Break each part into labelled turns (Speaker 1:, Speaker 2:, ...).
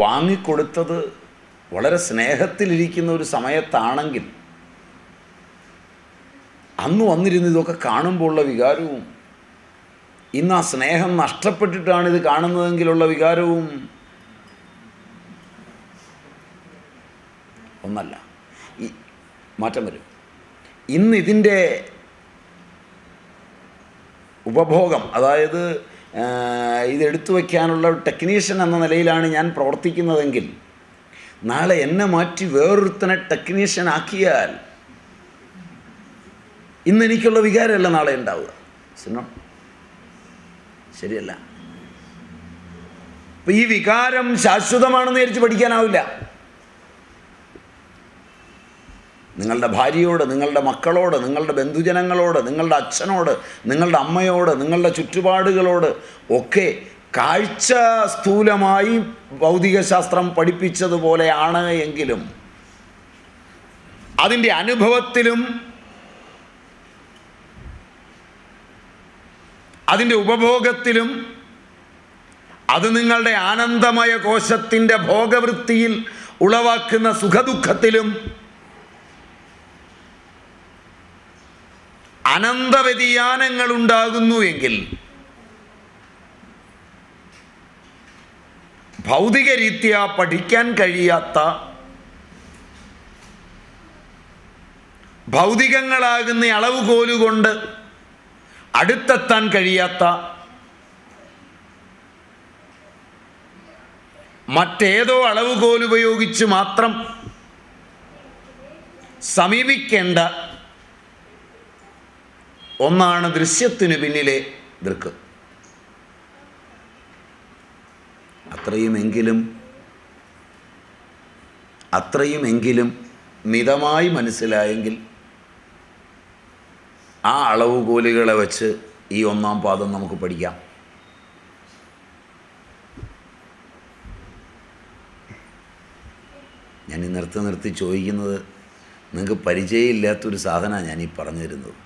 Speaker 1: വാങ്ങിക്കൊടുത്തത് വളരെ സ്നേഹത്തിലിരിക്കുന്ന ഒരു സമയത്താണെങ്കിൽ അന്ന് വന്നിരുന്ന് ഇതൊക്കെ കാണുമ്പോഴുള്ള വികാരവും ഇന്ന് ആ സ്നേഹം നഷ്ടപ്പെട്ടിട്ടാണ് ഇത് കാണുന്നതെങ്കിലുള്ള വികാരവും ഒന്നല്ല. ഈ മാറ്റം വരും. ഇന്ന് ഇതിന്റെ ഉപഭോഗം അതായത് ആ, ഇത് എടുത്തു വയ്ക്കാനുള്ള ടെക്നീഷ്യൻ എന്ന നിലയിലാണ് ഞാൻ പ്രവർത്തിക്കുന്നതെങ്കിൽ നാളെ എന്നെ മാറ്റി വേറൊരുത്തനെ ടെക്നീഷ്യൻ ആക്കിയാൽ ഇന്ന് എനിക്കുള്ള വികാരമല്ല നാളെ ഉണ്ടാവുക. സിനോ ശരിയല്ല. അപ്പം ഈ വികാരം ശാശ്വതമാണെന്ന് വിചാരിച്ച് പഠിക്കാനാവില്ല. നിങ്ങളുടെ ഭാര്യയോട് നിങ്ങളുടെ മക്കളോട് നിങ്ങളുടെ ബന്ധുജനങ്ങളോട് നിങ്ങളുടെ അച്ഛനോട് നിങ്ങളുടെ അമ്മയോട് നിങ്ങളുടെ ചുറ്റുപാടുകളോട് ഒക്കെ കാഴ്ച സ്ഥൂലമായി ഭൗതികശാസ്ത്രം പഠിപ്പിച്ചതുപോലെയാണ് എങ്കിലും അതിന്റെ അനുഭവത്തിലും അതിന്റെ ഉപഭോഗത്തിലും അത് നിങ്ങളുടെ ആനന്ദമയ കോശത്തിന്റെ ഭോഗവൃത്തിയിൽ ഉളവാക്കുന്ന സുഖദുഃഖത്തിലും അനന്ത വ്യതിയാനങ്ങൾ ഉണ്ടാകുന്നു എങ്കിൽ ഭൗതിക രീതിയ പഠിക്കാൻ കഴിയാത്ത ഭൗതികങ്ങളാകുന്ന അളവുകോലുകൊണ്ട് അടുത്തെത്താൻ കഴിയാത്ത മറ്റേതോ അളവുകോലുപയോഗിച്ച് മാത്രം സമീപിക്കേണ്ട ഒന്നാണ് ദൃശ്യത്തിന് പിന്നിലെ ദൃക്ക് അത്രയുമെങ്കിലും അത്രയുമെങ്കിലും മിതമായി മനസ്സിലായെങ്കിൽ ആ അളവുകോലുകളെ വച്ച് ഈ ഒന്നാം പാദം നമുക്ക് പഠിക്കാം. ഞാൻ ഈ നിർത്തി നിർത്തി ചോദിക്കുന്നത് നിങ്ങൾക്ക് പരിചയമില്ലാത്തൊരു സാധനമാണ് ഞാൻ ഈ പറഞ്ഞു തരുന്നത്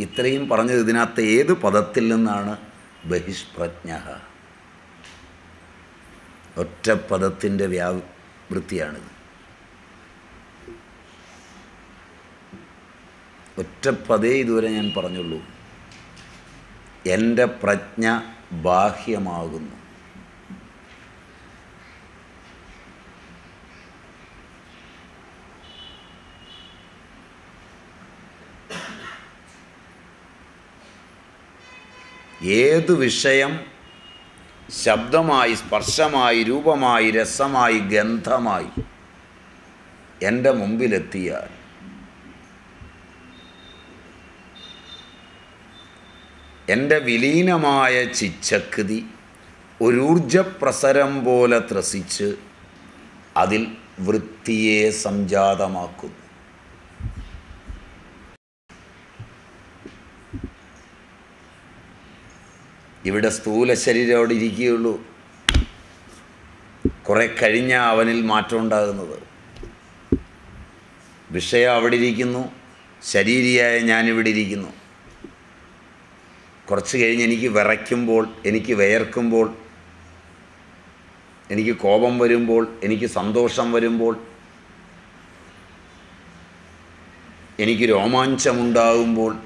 Speaker 1: ഇത്രയും പറഞ്ഞത് ഇതിനകത്ത് ഏത് പദത്തിൽ നിന്നാണ് ബഹിഷ്പ്രജ്ഞ ഒറ്റ പദത്തിന്റെ വ്യാവൃത്തിയാണിത് ഒറ്റ പദേ ഇതുവരെ ഞാൻ പറഞ്ഞുള്ളൂ. എന്റെ പ്രജ്ഞ ബാഹ്യമാകുന്നു. ഏത് വിഷയം ശബ്ദമായി സ്പർശമായി രൂപമായി രസമായി ഗന്ധമായി എന്റെ മുമ്പിലെത്തിയാൽ എന്റെ വിലീനമായ ചിച്ചക്കൃതി ഒരു ഊർജപ്രസരം പോലെ ത്രസിച്ച് അതിൽ വൃത്തിയെ സംജാതമാക്കുന്നു. ഇവിടെ സ്ഥൂല ശരീരം അവിടെ ഇരിക്കുകയുള്ളൂ. കുറെ കഴിഞ്ഞ അവനിൽ മാറ്റം ഉണ്ടാകുന്നത്. വിഷയം അവിടെ ഇരിക്കുന്നു ശരീരിയായ ഞാനിവിടെ ഇരിക്കുന്നു. കുറച്ച് കഴിഞ്ഞ് എനിക്ക് വിറയ്ക്കുമ്പോൾ എനിക്ക് വിയർക്കുമ്പോൾ എനിക്ക് കോപം വരുമ്പോൾ എനിക്ക് സന്തോഷം വരുമ്പോൾ എനിക്ക് രോമാഞ്ചമുണ്ടാകുമ്പോൾ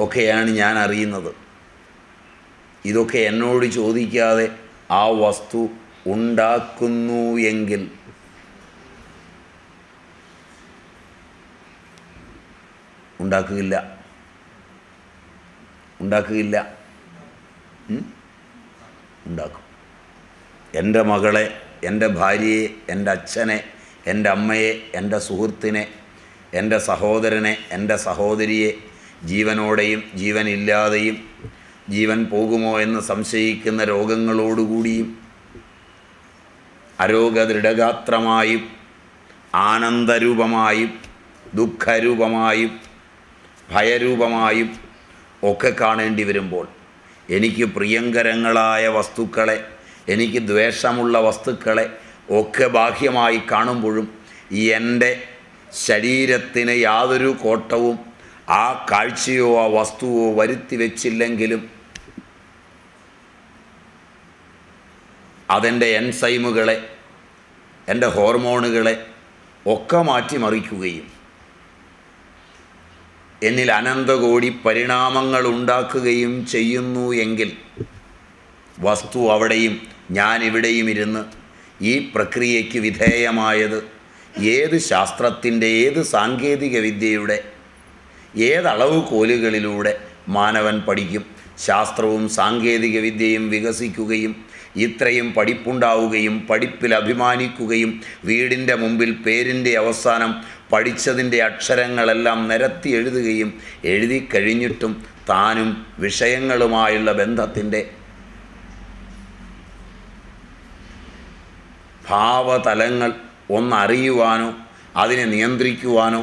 Speaker 1: ഒക്കെയാണ് ഞാൻ അറിയുന്നത്. ഇതൊക്കെ എന്നോട് ചോദിക്കാതെ ആ വസ്തു ഉണ്ടാക്കുന്നു എങ്കിൽ. ഉണ്ടാക്കുകയില്ല. ഉണ്ടാക്കുകയില്ല. ഉണ്ടാക്കും. എന്റെ മകളെ എന്റെ ഭാര്യയെ എന്റെ അച്ഛനെ എന്റെ അമ്മയെ എന്റെ സുഹൃത്തിനെ എന്റെ സഹോദരനെ എന്റെ സഹോദരിയെ ജീവനോടെയും ജീവനില്ലാതെയും ജീവൻ പോകുമോ എന്ന് സംശയിക്കുന്ന രോഗങ്ങളോടുകൂടിയും അരോഗദൃഢഗാത്രമായും ആനന്ദരൂപമായും ദുഃഖരൂപമായും ഭയരൂപമായും ഒക്കെ കാണേണ്ടി വരുമ്പോൾ എനിക്ക് പ്രിയങ്കരങ്ങളായ വസ്തുക്കളെ എനിക്ക് ദ്വേഷമുള്ള വസ്തുക്കളെ ഒക്കെ ബാഹ്യമായി കാണുമ്പോഴും എന്റെ ശരീരത്തിന് യാതൊരു കോട്ടവും ആ കാഴ്ചയോ ആ വസ്തുവോ വരുത്തി വെച്ചില്ലെങ്കിലും അതെന്റെ എൻസൈമുകളെ എന്റെ ഹോർമോണുകളെ ഒക്കെ മാറ്റിമറിക്കുകയും എന്നിൽ അനന്തകോടി പരിണാമങ്ങൾ ഉണ്ടാക്കുകയും ചെയ്യുന്നു എങ്കിൽ വസ്തു അവിടെയും ഞാൻ ഇവിടെയും ഇരുന്ന് ഈ പ്രക്രിയയ്ക്ക് വിധേയമായത് ഏത് ശാസ്ത്രത്തിന്റെ ഏത് സാങ്കേതിക വിദ്യയുടെ ഏതളവ് കോലുകളിലൂടെ മാനവൻ പഠിക്കും ശാസ്ത്രവും സാങ്കേതിക വിദ്യയും വികസിക്കുകയും ഇത്രയും പഠിപ്പുണ്ടാവുകയും പഠിപ്പിൽ അഭിമാനിക്കുകയും വീടിന്റെ മുമ്പിൽ പേരിന്റെ അവസാനം പഠിച്ചതിന്റെ അക്ഷരങ്ങളെല്ലാം നിരത്തി എഴുതുകയും എഴുതി കഴിഞ്ഞിട്ടും താനും വിഷയങ്ങളുമായുള്ള ബന്ധത്തിന്റെ ഭാവതലങ്ങൾ ഒന്നറിയുവാനോ അതിനെ നിയന്ത്രിക്കുവാനോ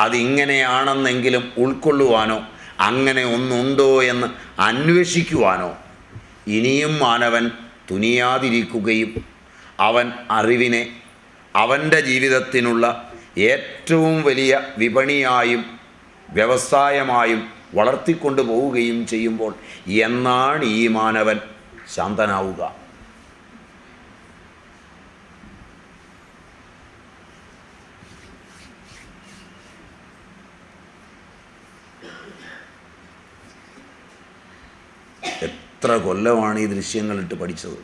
Speaker 1: അതിങ്ങനെയാണെന്നെങ്കിലും ഉൾക്കൊള്ളുവാനോ അങ്ങനെ ഒന്നുണ്ടോ എന്ന് അന്വേഷിക്കുവാനോ ഇനിയും മാനവൻ തുനിയാതിരിക്കുകയും അവൻ അറിവിനെ അവന്റെ ജീവിതത്തിനുള്ള ഏറ്റവും വലിയ വിപണിയായും വ്യവസായമായും വളർത്തിക്കൊണ്ടു പോവുകയും ചെയ്യുമ്പോൾ എന്നാണ് ഈ മാനവൻ ശാന്തനാവുക. എത്ര കൊല്ലമാണ് ഈ ദൃശ്യങ്ങളിട്ട് പഠിച്ചത്?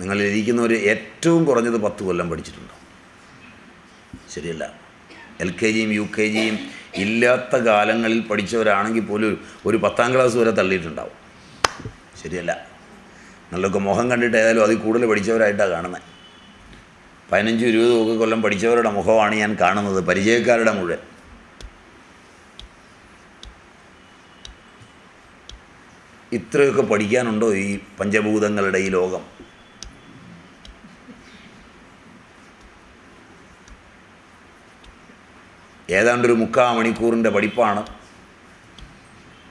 Speaker 1: നിങ്ങളിരിക്കുന്നവർ ഏറ്റവും കുറഞ്ഞത് പത്ത് കൊല്ലം പഠിച്ചിട്ടുണ്ടോ? ശരിയല്ല. എൽ കെ ജിയും യു കെ ജിയും ഇല്ലാത്ത കാലങ്ങളിൽ പഠിച്ചവരാണെങ്കിൽ പോലും ഒരു പത്താം ക്ലാസ് വരെ തള്ളിയിട്ടുണ്ടാവും. ശരിയല്ല. നിങ്ങളൊക്കെ മുഖം കണ്ടിട്ട് ഏതായാലും അതിൽ കൂടുതൽ പഠിച്ചവരായിട്ടാണ് കാണുന്നത് പതിനഞ്ചും ഇരുപതും ഒക്കെ കൊല്ലം പഠിച്ചവരുടെ മുഖമാണ് ഞാൻ കാണുന്നത് പരിചയക്കാരുടെ മുഴുവൻ. ഇത്രയൊക്കെ പഠിക്കാനുണ്ടോ ഈ പഞ്ചഭൂതങ്ങളുടെ ഈ ലോകം? ഏതാണ്ടൊരു മുക്കാ മണിക്കൂറിന്റെ പഠിപ്പാണ്.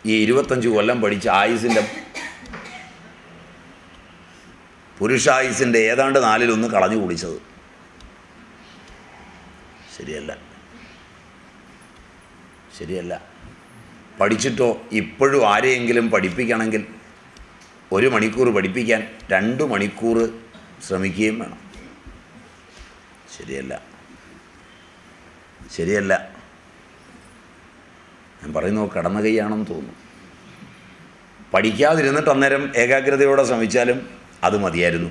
Speaker 1: ഈ ഇരുപത്തഞ്ച് കൊല്ലം പഠിച്ച ആയുസിന്റെ പുരുഷായുസിന്റെ ഏതാണ്ട് നാലിലൊന്ന് കളഞ്ഞു കുടിച്ചത്. ശരിയല്ല. ശരിയല്ല. പഠിച്ചിട്ടോ ഇപ്പോഴും ആരെയെങ്കിലും പഠിപ്പിക്കണമെങ്കിൽ ഒരു മണിക്കൂർ പഠിപ്പിക്കാൻ രണ്ട് മണിക്കൂർ ശ്രമിക്കുകയും വേണം. ശരിയല്ല. ശരിയല്ല. ഞാൻ പറയുന്നു കടന്ന കൈയാണെന്ന് തോന്നുന്നു. പഠിക്കാതിരുന്നിട്ട് അന്നേരം ഏകാഗ്രതയോടെ ശ്രമിച്ചാലും അത് മതിയായിരുന്നു.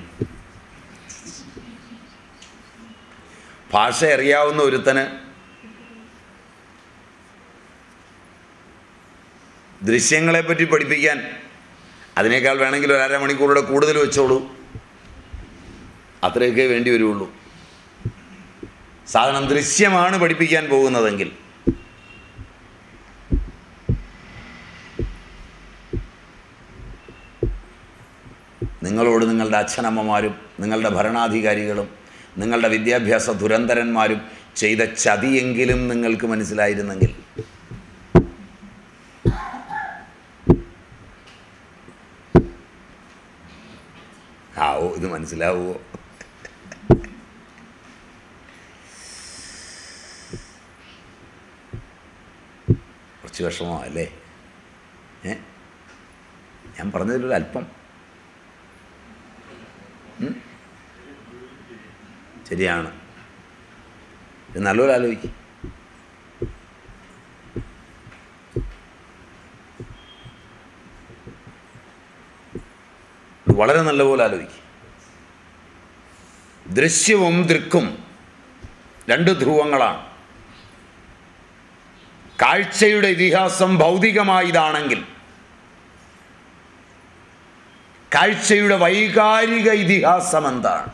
Speaker 1: ഭാഷ അറിയാവുന്ന ഒരുത്തന് ദൃശ്യങ്ങളെപ്പറ്റി പഠിപ്പിക്കാൻ അതിനേക്കാൾ വേണമെങ്കിൽ ഒരു അരമണിക്കൂറുടെ കൂടുതൽ വെച്ചോളൂ. അത്രയൊക്കെ വേണ്ടി വരുള്ളൂ സാധനം ദൃശ്യമാണ് പഠിപ്പിക്കാൻ പോകുന്നതെങ്കിൽ. നിങ്ങളോട് നിങ്ങളുടെ അച്ഛനമ്മമാരും നിങ്ങളുടെ ഭരണാധികാരികളും നിങ്ങളുടെ വിദ്യാഭ്യാസ ദുരന്തരന്മാരും ചെയ്ത ചതിയെങ്കിലും നിങ്ങൾക്ക് മനസ്സിലായിരുന്നെങ്കിൽ ആവോ ഇത് മനസ്സിലാവുമോ കുറച്ച് വിഷമോ അല്ലേ ഏ? ഞാൻ പറഞ്ഞതിലൊരു അല്പം? ശരിയാണ്. ഇത് നല്ലപോലെ ആലോചിക്കും വളരെ നല്ലപോലെ ആലോചിക്കും. ദൃശ്യവും ദൃക്കും. രണ്ട് ധ്രുവങ്ങളാണ്. കാഴ്ചയുടെ ഇതിഹാസം ഭൗതികമായതാണെങ്കിൽ കാഴ്ചയുടെ വൈകാരിക ഇതിഹാസം എന്താണ്?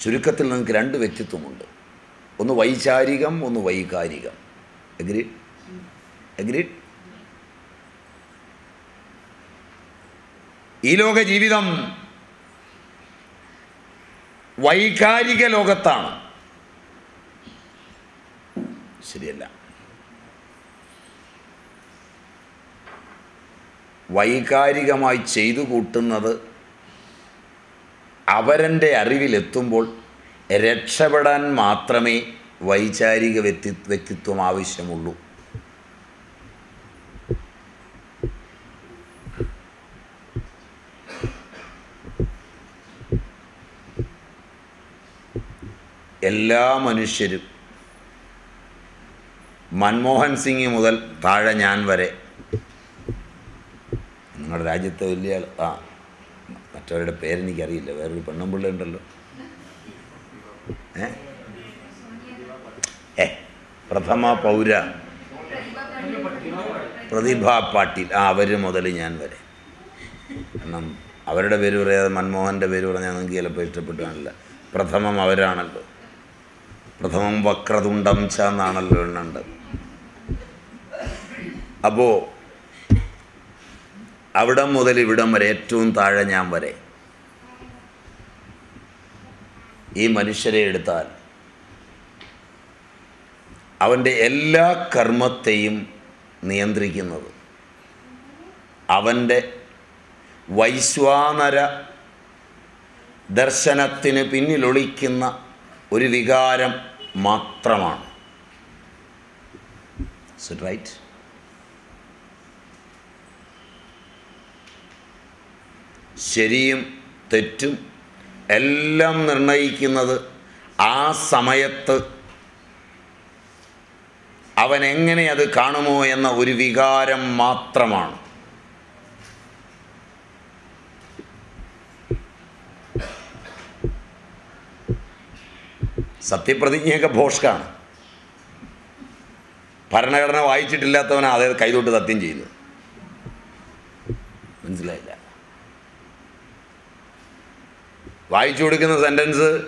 Speaker 1: ചുരുക്കത്തിൽ നിങ്ങൾക്ക് രണ്ട് വ്യക്തിത്വമുണ്ട്. ഒന്ന് വൈചാരികം ഒന്ന് വൈകാരികം. എഗ്രി എഗ്രി ഈ ലോക ജീവിതം വൈകാരിക ലോകത്താണ്. ശരിയല്ല. വൈകാരികമായി ചെയ്തു കൂട്ടുന്നത് അവരന്റെ അറിവിലെത്തുമ്പോൾ രക്ഷപ്പെടാൻ മാത്രമേ വൈചാരിക വ്യക്തി വ്യക്തിത്വം ആവശ്യമുള്ളൂ. എല്ലാ മനുഷ്യരും മൻമോഹൻ സിംഗ് മുതൽ താഴെ ഞാൻ വരെ. നിങ്ങളുടെ രാജ്യത്തെ വലിയ ആ മറ്റവരുടെ പേരെനിക്കറിയില്ല വേറൊരു പെണ്ണുമ്പിള്ള ഉണ്ടല്ലോ. ഏ? ഏ പ്രഥമ പൗര. പ്രതിഭ പാട്ടിൽ. ആ അവർ മുതൽ ഞാൻ വരെ. കാരണം അവരുടെ പേര് പറയാതെ മൻമോഹന്റെ പേര് പറഞ്ഞാൽ നിങ്ങൾക്ക് ചിലപ്പോൾ ഇഷ്ടപ്പെട്ടു കാണില്ല. പ്രഥമം അവരാണല്ലോ. പ്രഥമം വക്രതുണ്ടം ച എന്നാണല്ലോ എണ്ണുണ്ട്. അപ്പോൾ അവിടം മുതൽ ഇവിടം വരെ ഏറ്റവും താഴെ ഞാൻ വരെ. ഈ മനുഷ്യരെ എടുത്താൽ അവന്റെ എല്ലാ കർമ്മത്തെയും നിയന്ത്രിക്കുന്നത് അവന്റെ വൈശ്വാനര ദർശനത്തിന് പിന്നിലൊളിക്കുന്ന ഒരു വികാരം മാത്രമാണ്. റൈറ്റ് ശരിയും തെറ്റും എല്ലാം നിർണയിക്കുന്നത് ആ സമയത്ത് അവൻ എങ്ങനെ അത് കാണുമോ എന്ന ഒരു വികാരം മാത്രമാണ്. സത്യപ്രതിജ്ഞയൊക്കെ ഭോഷ്കാണ്. ഭരണഘടന വായിച്ചിട്ടില്ലാത്തവനാണ് അതായത് കൈതൊട്ട് സത്യം ചെയ്യുന്നത് മനസ്സിലായില്ല. വായിച്ചു കൊടുക്കുന്ന സെന്റൻസ്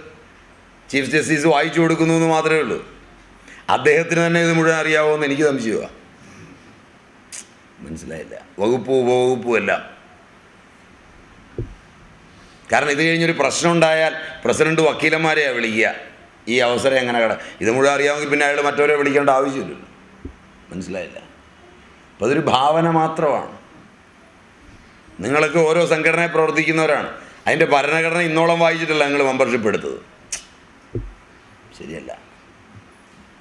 Speaker 1: ചീഫ് ജസ്റ്റിസ് വായിച്ചു കൊടുക്കുന്നു എന്ന് മാത്രമേ ഉള്ളൂ. അദ്ദേഹത്തിന് തന്നെ ഇത് മുഴുവൻ അറിയാവോ എന്ന് എനിക്ക് സംശയമാണ് മനസ്സിലായില്ല. വകുപ്പും ഉപവകുപ്പും എല്ലാം. കാരണം ഇത് കഴിഞ്ഞൊരു പ്രശ്നം ഉണ്ടായാൽ പ്രസിഡന്റ് വക്കീലന്മാരെയാണ് വിളിക്കുക. ഈ അവസരം എങ്ങനെ കട ഇത് മുഴുവൻ അറിയാമെങ്കിൽ പിന്നെ അയാൾ മറ്റവരെ വിളിക്കേണ്ട ആവശ്യമില്ലല്ലോ. മനസ്സിലായില്ല? അപ്പോൾ അതൊരു ഭാവന മാത്രമാണ്. നിങ്ങളൊക്കെ ഓരോ സംഘടനയെ പ്രവർത്തിക്കുന്നവരാണ്. അതിന്റെ ഭരണഘടന ഇന്നോളം വായിച്ചിട്ടല്ല നിങ്ങൾ മെമ്പർഷിപ്പ് എടുത്തത്. ശരിയല്ല.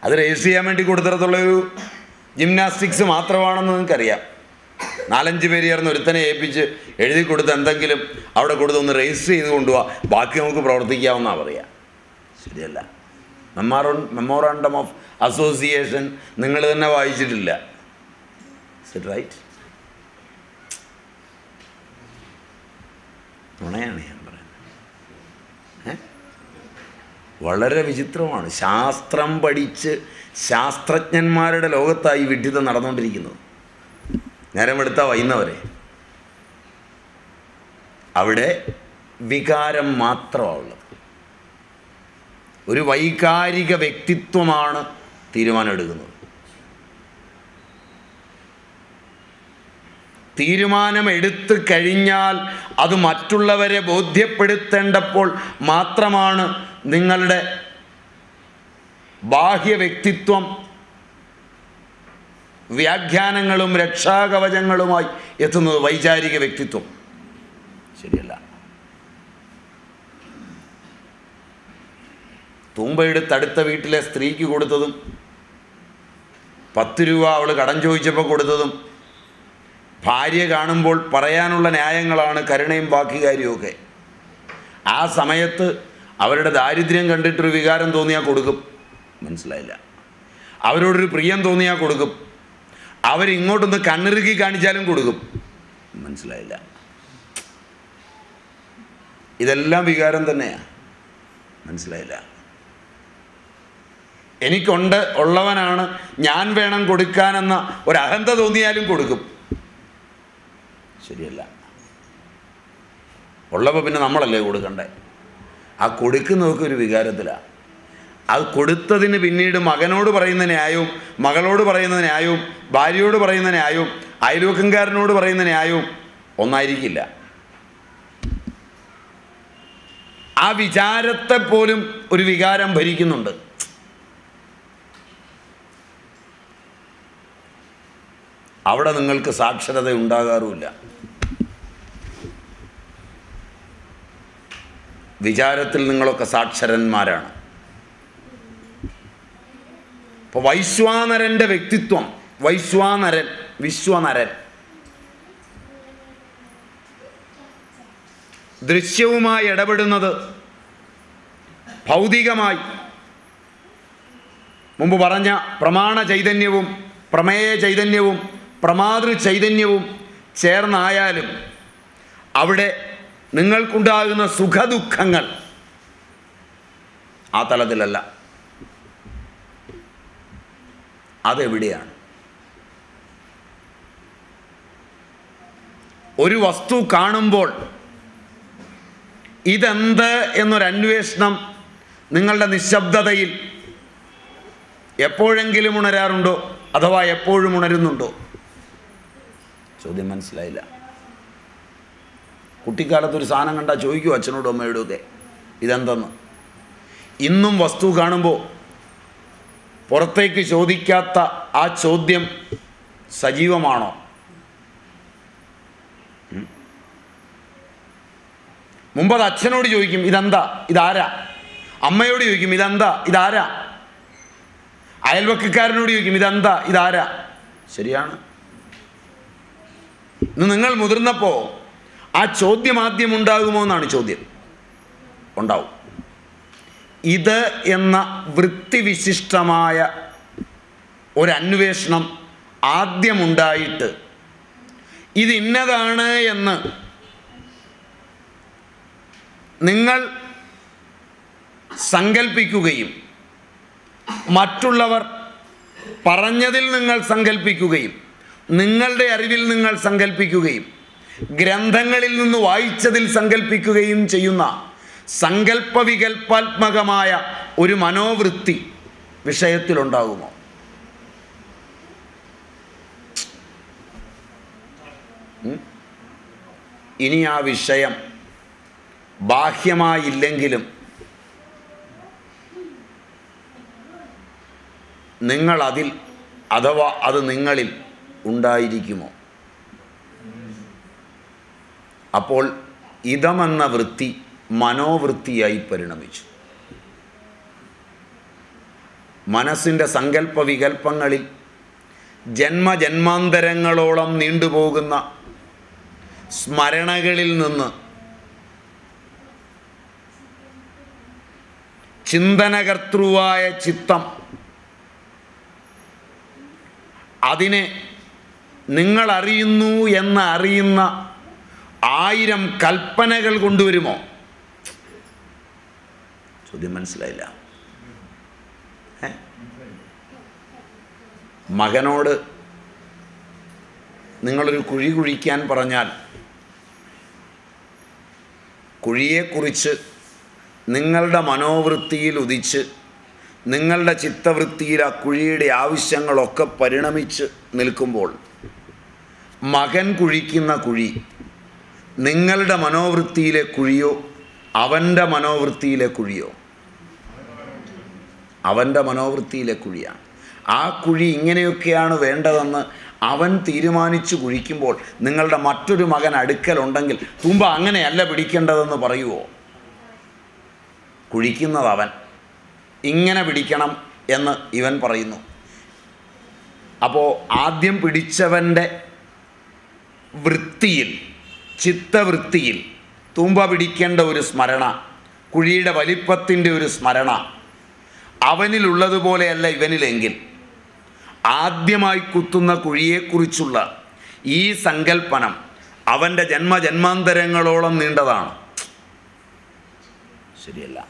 Speaker 1: അത് രജിസ്റ്റർ ചെയ്യാൻ വേണ്ടി കൊടുത്തിടത്തുള്ളൊരു ജിംനാസ്റ്റിക്സ് മാത്രമാണെന്ന് നിങ്ങൾക്കറിയാം. നാലഞ്ച് പേര് ചേർന്ന് ഒരുത്തനെ ഏൽപ്പിച്ച് എഴുതി കൊടുത്ത് എന്തെങ്കിലും അവിടെ കൊടുത്തൊന്ന് രജിസ്റ്റർ ചെയ്ത് കൊണ്ടുപോവാ. ബാക്കി നമുക്ക് പ്രവർത്തിക്കാമെന്നാണ് പറയുക ശരിയല്ല. മെമ്മോറ മെമ്മോറാണ്ടം ഓഫ് അസോസിയേഷൻ നിങ്ങൾ തന്നെ വായിച്ചിട്ടില്ല. റൈറ്റ് നുണയാണ് ഞാൻ പറയുന്നത്. വളരെ വിചിത്രമാണ്. ശാസ്ത്രം പഠിച്ച് ശാസ്ത്രജ്ഞന്മാരുടെ ലോകത്തായി വിഡ്ഢിതം നടന്നുകൊണ്ടിരിക്കുന്നത്. നേരം എടുത്ത വൈകുന്നവരെ. അവിടെ വികാരം മാത്രമാണ് ഉള്ളത്. ഒരു വൈകാരിക വ്യക്തിത്വമാണ് തീരുമാനമെടുക്കുന്നത്. തീരുമാനം എടുത്തു കഴിഞ്ഞാൽ അത് മറ്റുള്ളവരെ ബോധ്യപ്പെടുത്തേണ്ടപ്പോൾ മാത്രമാണ് നിങ്ങളുടെ ബാഹ്യ വ്യക്തിത്വം വ്യാഖ്യാനങ്ങളും രക്ഷാകവചങ്ങളുമായി എത്തുന്നത് വൈചാരിക വ്യക്തിത്വം. ശരിയല്ല. തൂമ്പയെടുത്ത് അടുത്ത വീട്ടിലെ സ്ത്രീക്ക് കൊടുത്തതും പത്ത് രൂപ അവൾ കടം ചോദിച്ചപ്പോൾ കൊടുത്തതും ഭാര്യ കാണുമ്പോൾ പറയാനുള്ള ന്യായങ്ങളാണ് കരുണയും ബാക്കി കാര്യമൊക്കെ ആ സമയത്ത് അവരുടെ ദാരിദ്ര്യം കണ്ടിട്ടൊരു വികാരം തോന്നിയാൽ കൊടുക്കും. മനസ്സിലായില്ല. അവരോടൊരു പ്രിയം തോന്നിയാൽ കൊടുക്കും. അവരിങ്ങോട്ടൊന്ന് കണ്ണിറുക്കി കാണിച്ചാലും കൊടുക്കും. മനസ്സിലായില്ല. ഇതെല്ലാം വികാരം തന്നെയാണ് മനസ്സിലായില്ല. എനിക്കുണ്ട് ഉള്ളവനാണ്. ഞാൻ വേണം കൊടുക്കാനെന്ന ഒരു അഹന്ത തോന്നിയാലും കൊടുക്കും. ശരിയല്ല. ഉള്ളപ്പോൾ പിന്നെ നമ്മളല്ലേ കൊടുക്കണ്ടേ? ആ കൊടുക്കുന്നതൊക്കെ ഒരു വികാരത്തിലാണ് അത് കൊടുത്തതിന് പിന്നീട് മകനോട് പറയുന്ന ന്യായവും മകളോട് പറയുന്ന ന്യായവും ഭാര്യയോട് പറയുന്ന ന്യായവും അയൽവക്കംകാരനോട് പറയുന്ന ന്യായവും ഒന്നായിരിക്കില്ല. ആ വിചാരത്തെ പോലും ഒരു വികാരം ഭരിക്കുന്നുണ്ട്. അവിടെ നിങ്ങൾക്ക് സാക്ഷരത ഉണ്ടാകാറുമില്ല വിചാരത്തിൽ നിങ്ങളൊക്കെ സാക്ഷരന്മാരാണ്. ഇപ്പോൾ വൈശ്വാനരന്റെ വ്യക്തിത്വം വൈശ്വാനരൻ വിശ്വനരൻ. ദൃശ്യവുമായി ഇടപെടുന്നത് ഭൗതികമായി. മുമ്പ് പറഞ്ഞ പ്രമാണ ചൈതന്യവും പ്രമേയ ചൈതന്യവും പ്രമാതൃ ചൈതന്യവും ചേർന്നായാലും അവിടെ നിങ്ങൾക്കുണ്ടാകുന്ന സുഖദുഃഖങ്ങൾ ആ തലത്തിലല്ല. അതെവിടെയാണ്? ഒരു വസ്തു കാണുമ്പോൾ ഇതെന്ത് എന്നൊരന്വേഷണം നിങ്ങളുടെ നിശബ്ദതയിൽ എപ്പോഴെങ്കിലും ഉണരാറുണ്ടോ? അഥവാ എപ്പോഴും ഉണരുന്നുണ്ടോ? ചോദ്യം മനസ്സിലായില്ല. കുട്ടിക്കാലത്ത് ഒരു സാധനം കണ്ടാൽ ചോദിക്കൂ അച്ഛനോടും അമ്മയോടും ഒക്കെ? ഇതെന്തെന്ന്? ഇന്നും വസ്തു കാണുമ്പോൾ പുറത്തേക്ക് ചോദിക്കാത്ത ആ ചോദ്യം സജീവമാണോ? മുമ്പ് അത് അച്ഛനോട് ചോദിക്കും ഇതെന്താ? ഇതാരാ? അമ്മയോട് ചോദിക്കും ഇതെന്താ? ഇതാരാ? അയൽവക്കക്കാരനോട് ചോദിക്കും ഇതെന്താ? ഇതാരാ? ശരിയാണ്. നിങ്ങൾ മുതിർന്നപ്പോൾ ആ ചോദ്യം ആദ്യം ഉണ്ടാകുമോ എന്നാണ് ചോദ്യം. ഉണ്ടാവും. ഇത് എന്ന വൃത്തിവിശിഷ്ടമായ ഒരന്വേഷണം ആദ്യമുണ്ടായിട്ട് ഇത് ഇന്നതാണ് എന്ന് നിങ്ങൾ സങ്കൽപ്പിക്കുകയും മറ്റുള്ളവർ പറഞ്ഞതിൽ നിങ്ങൾ സങ്കല്പിക്കുകയും നിങ്ങളുടെ അറിവിൽ നിങ്ങൾ സങ്കല്പിക്കുകയും ഗ്രന്ഥങ്ങളിൽ നിന്ന് വായിച്ചതിൽ സങ്കല്പിക്കുകയും ചെയ്യുന്ന സങ്കല്പവികൽപ്പാത്മകമായ ഒരു മനോവൃത്തി വിഷയത്തിലുണ്ടാകുമോ? ഇനി ആ വിഷയം ബാഹ്യമായില്ലെങ്കിലും നിങ്ങളതിൽ അഥവാ അത് നിങ്ങളിൽ ഉണ്ടായിരിക്കുമോ? അപ്പോൾ ഇതമെന്ന വൃത്തി മനോവൃത്തിയായി പരിണമിച്ചു. മനസ്സിന്റെ സങ്കല്പ വികല്പങ്ങളിൽ ജന്മജന്മാന്തരങ്ങളോളം നീണ്ടുപോകുന്ന സ്മരണകളിൽ നിന്ന് ചിന്തനകർത്തൃവായ ചിത്തം അതിനെ നിങ്ങൾ അറിയുന്നു എന്ന് അറിയുന്ന ആയിരം കൽപ്പനകൾ കൊണ്ടുവരുമോ ചോദ്യം മനസ്സിലായില്ല? മകനോട് നിങ്ങളൊരു കുഴി കുഴിക്കാൻ പറഞ്ഞാൽ കുഴിയെക്കുറിച്ച് നിങ്ങളുടെ മനോവൃത്തിയിൽ ഉദിച്ച് നിങ്ങളുടെ ചിത്തവൃത്തിയിൽ ആ കുഴിയുടെ ആവശ്യങ്ങളൊക്കെ പരിണമിച്ച് നിൽക്കുമ്പോൾ മകൻ കുഴിക്കുന്ന കുഴി. നിങ്ങളുടെ മനോവൃത്തിയിലെ കുഴിയോ അവന്റെ മനോവൃത്തിയിലെ കുഴിയോ? അവന്റെ മനോവൃത്തിയിലെ കുഴിയാണ് ആ കുഴി ഇങ്ങനെയൊക്കെയാണ് വേണ്ടതെന്ന് അവൻ തീരുമാനിച്ചു കുഴിക്കുമ്പോൾ നിങ്ങളുടെ മറ്റൊരു മകൻ അടുക്കലുണ്ടെങ്കിൽ തുമ്പ അങ്ങനെയല്ല പിടിക്കേണ്ടതെന്ന് പറയുമോ കുഴിക്കുന്നത് അവൻ. ഇങ്ങനെ പിടിക്കണം എന്ന് ഇവൻ പറയുന്നു. അപ്പോൾ ആദ്യം പിടിച്ചവന്റെ വൃത്തിയിൽ ചിത്തവൃത്തിയിൽ തൂമ്പ പിടിക്കേണ്ട ഒരു സ്മരണ കുഴിയുടെ വലിപ്പത്തിന്റെ ഒരു സ്മരണ. അവനിലുള്ളതുപോലെയല്ല ഇവനിലെങ്കിൽ. ആദ്യമായി കുത്തുന്ന കുഴിയെക്കുറിച്ചുള്ള ഈ സങ്കല്പനം അവന്റെ ജന്മജന്മാന്തരങ്ങളോളം നീണ്ടതാണ്. ശരിയല്ല.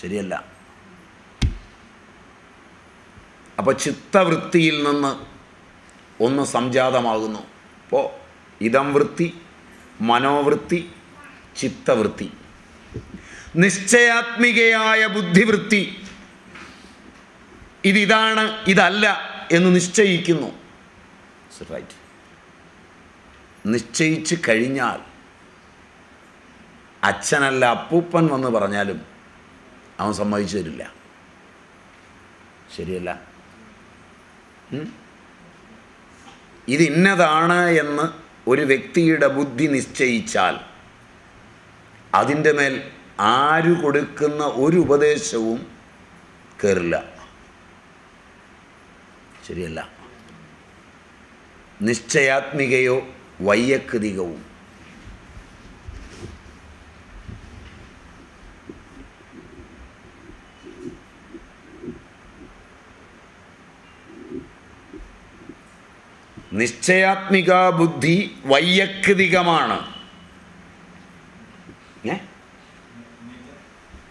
Speaker 1: ശരിയല്ല. അപ്പോൾ ചിത്തവൃത്തിയിൽ നിന്ന് ഒന്ന് സംജാതമാകുന്നു. അപ്പോൾ ഇതം വൃത്തി മനോവൃത്തി ചിത്തവൃത്തി. നിശ്ചയാത്മികയായ ബുദ്ധിവൃത്തി. ഇതിതാണ് ഇതല്ല എന്ന് നിശ്ചയിക്കുന്നു. റൈറ്റ് നിശ്ചയിച്ച് കഴിഞ്ഞാൽ അച്ഛനല്ല അപ്പൂപ്പൻ വന്ന് പറഞ്ഞാലും അവൻ സമ്മതിച്ചു തരില്ല. ശരിയല്ല? ഇത് ഇന്നതാണ് എന്ന് ഒരു വ്യക്തിയുടെ ബുദ്ധി നിശ്ചയിച്ചാൽ അതിന്റെ മേൽ ആര് കൊടുക്കുന്ന ഒരു ഉപദേശവും കയറില്ല ശരിയല്ല. നിശ്ചയാത്മികയോ വൈയക്തികവും. നിശ്ചയാത്മിക ബുദ്ധി വൈയക്തികമാണ്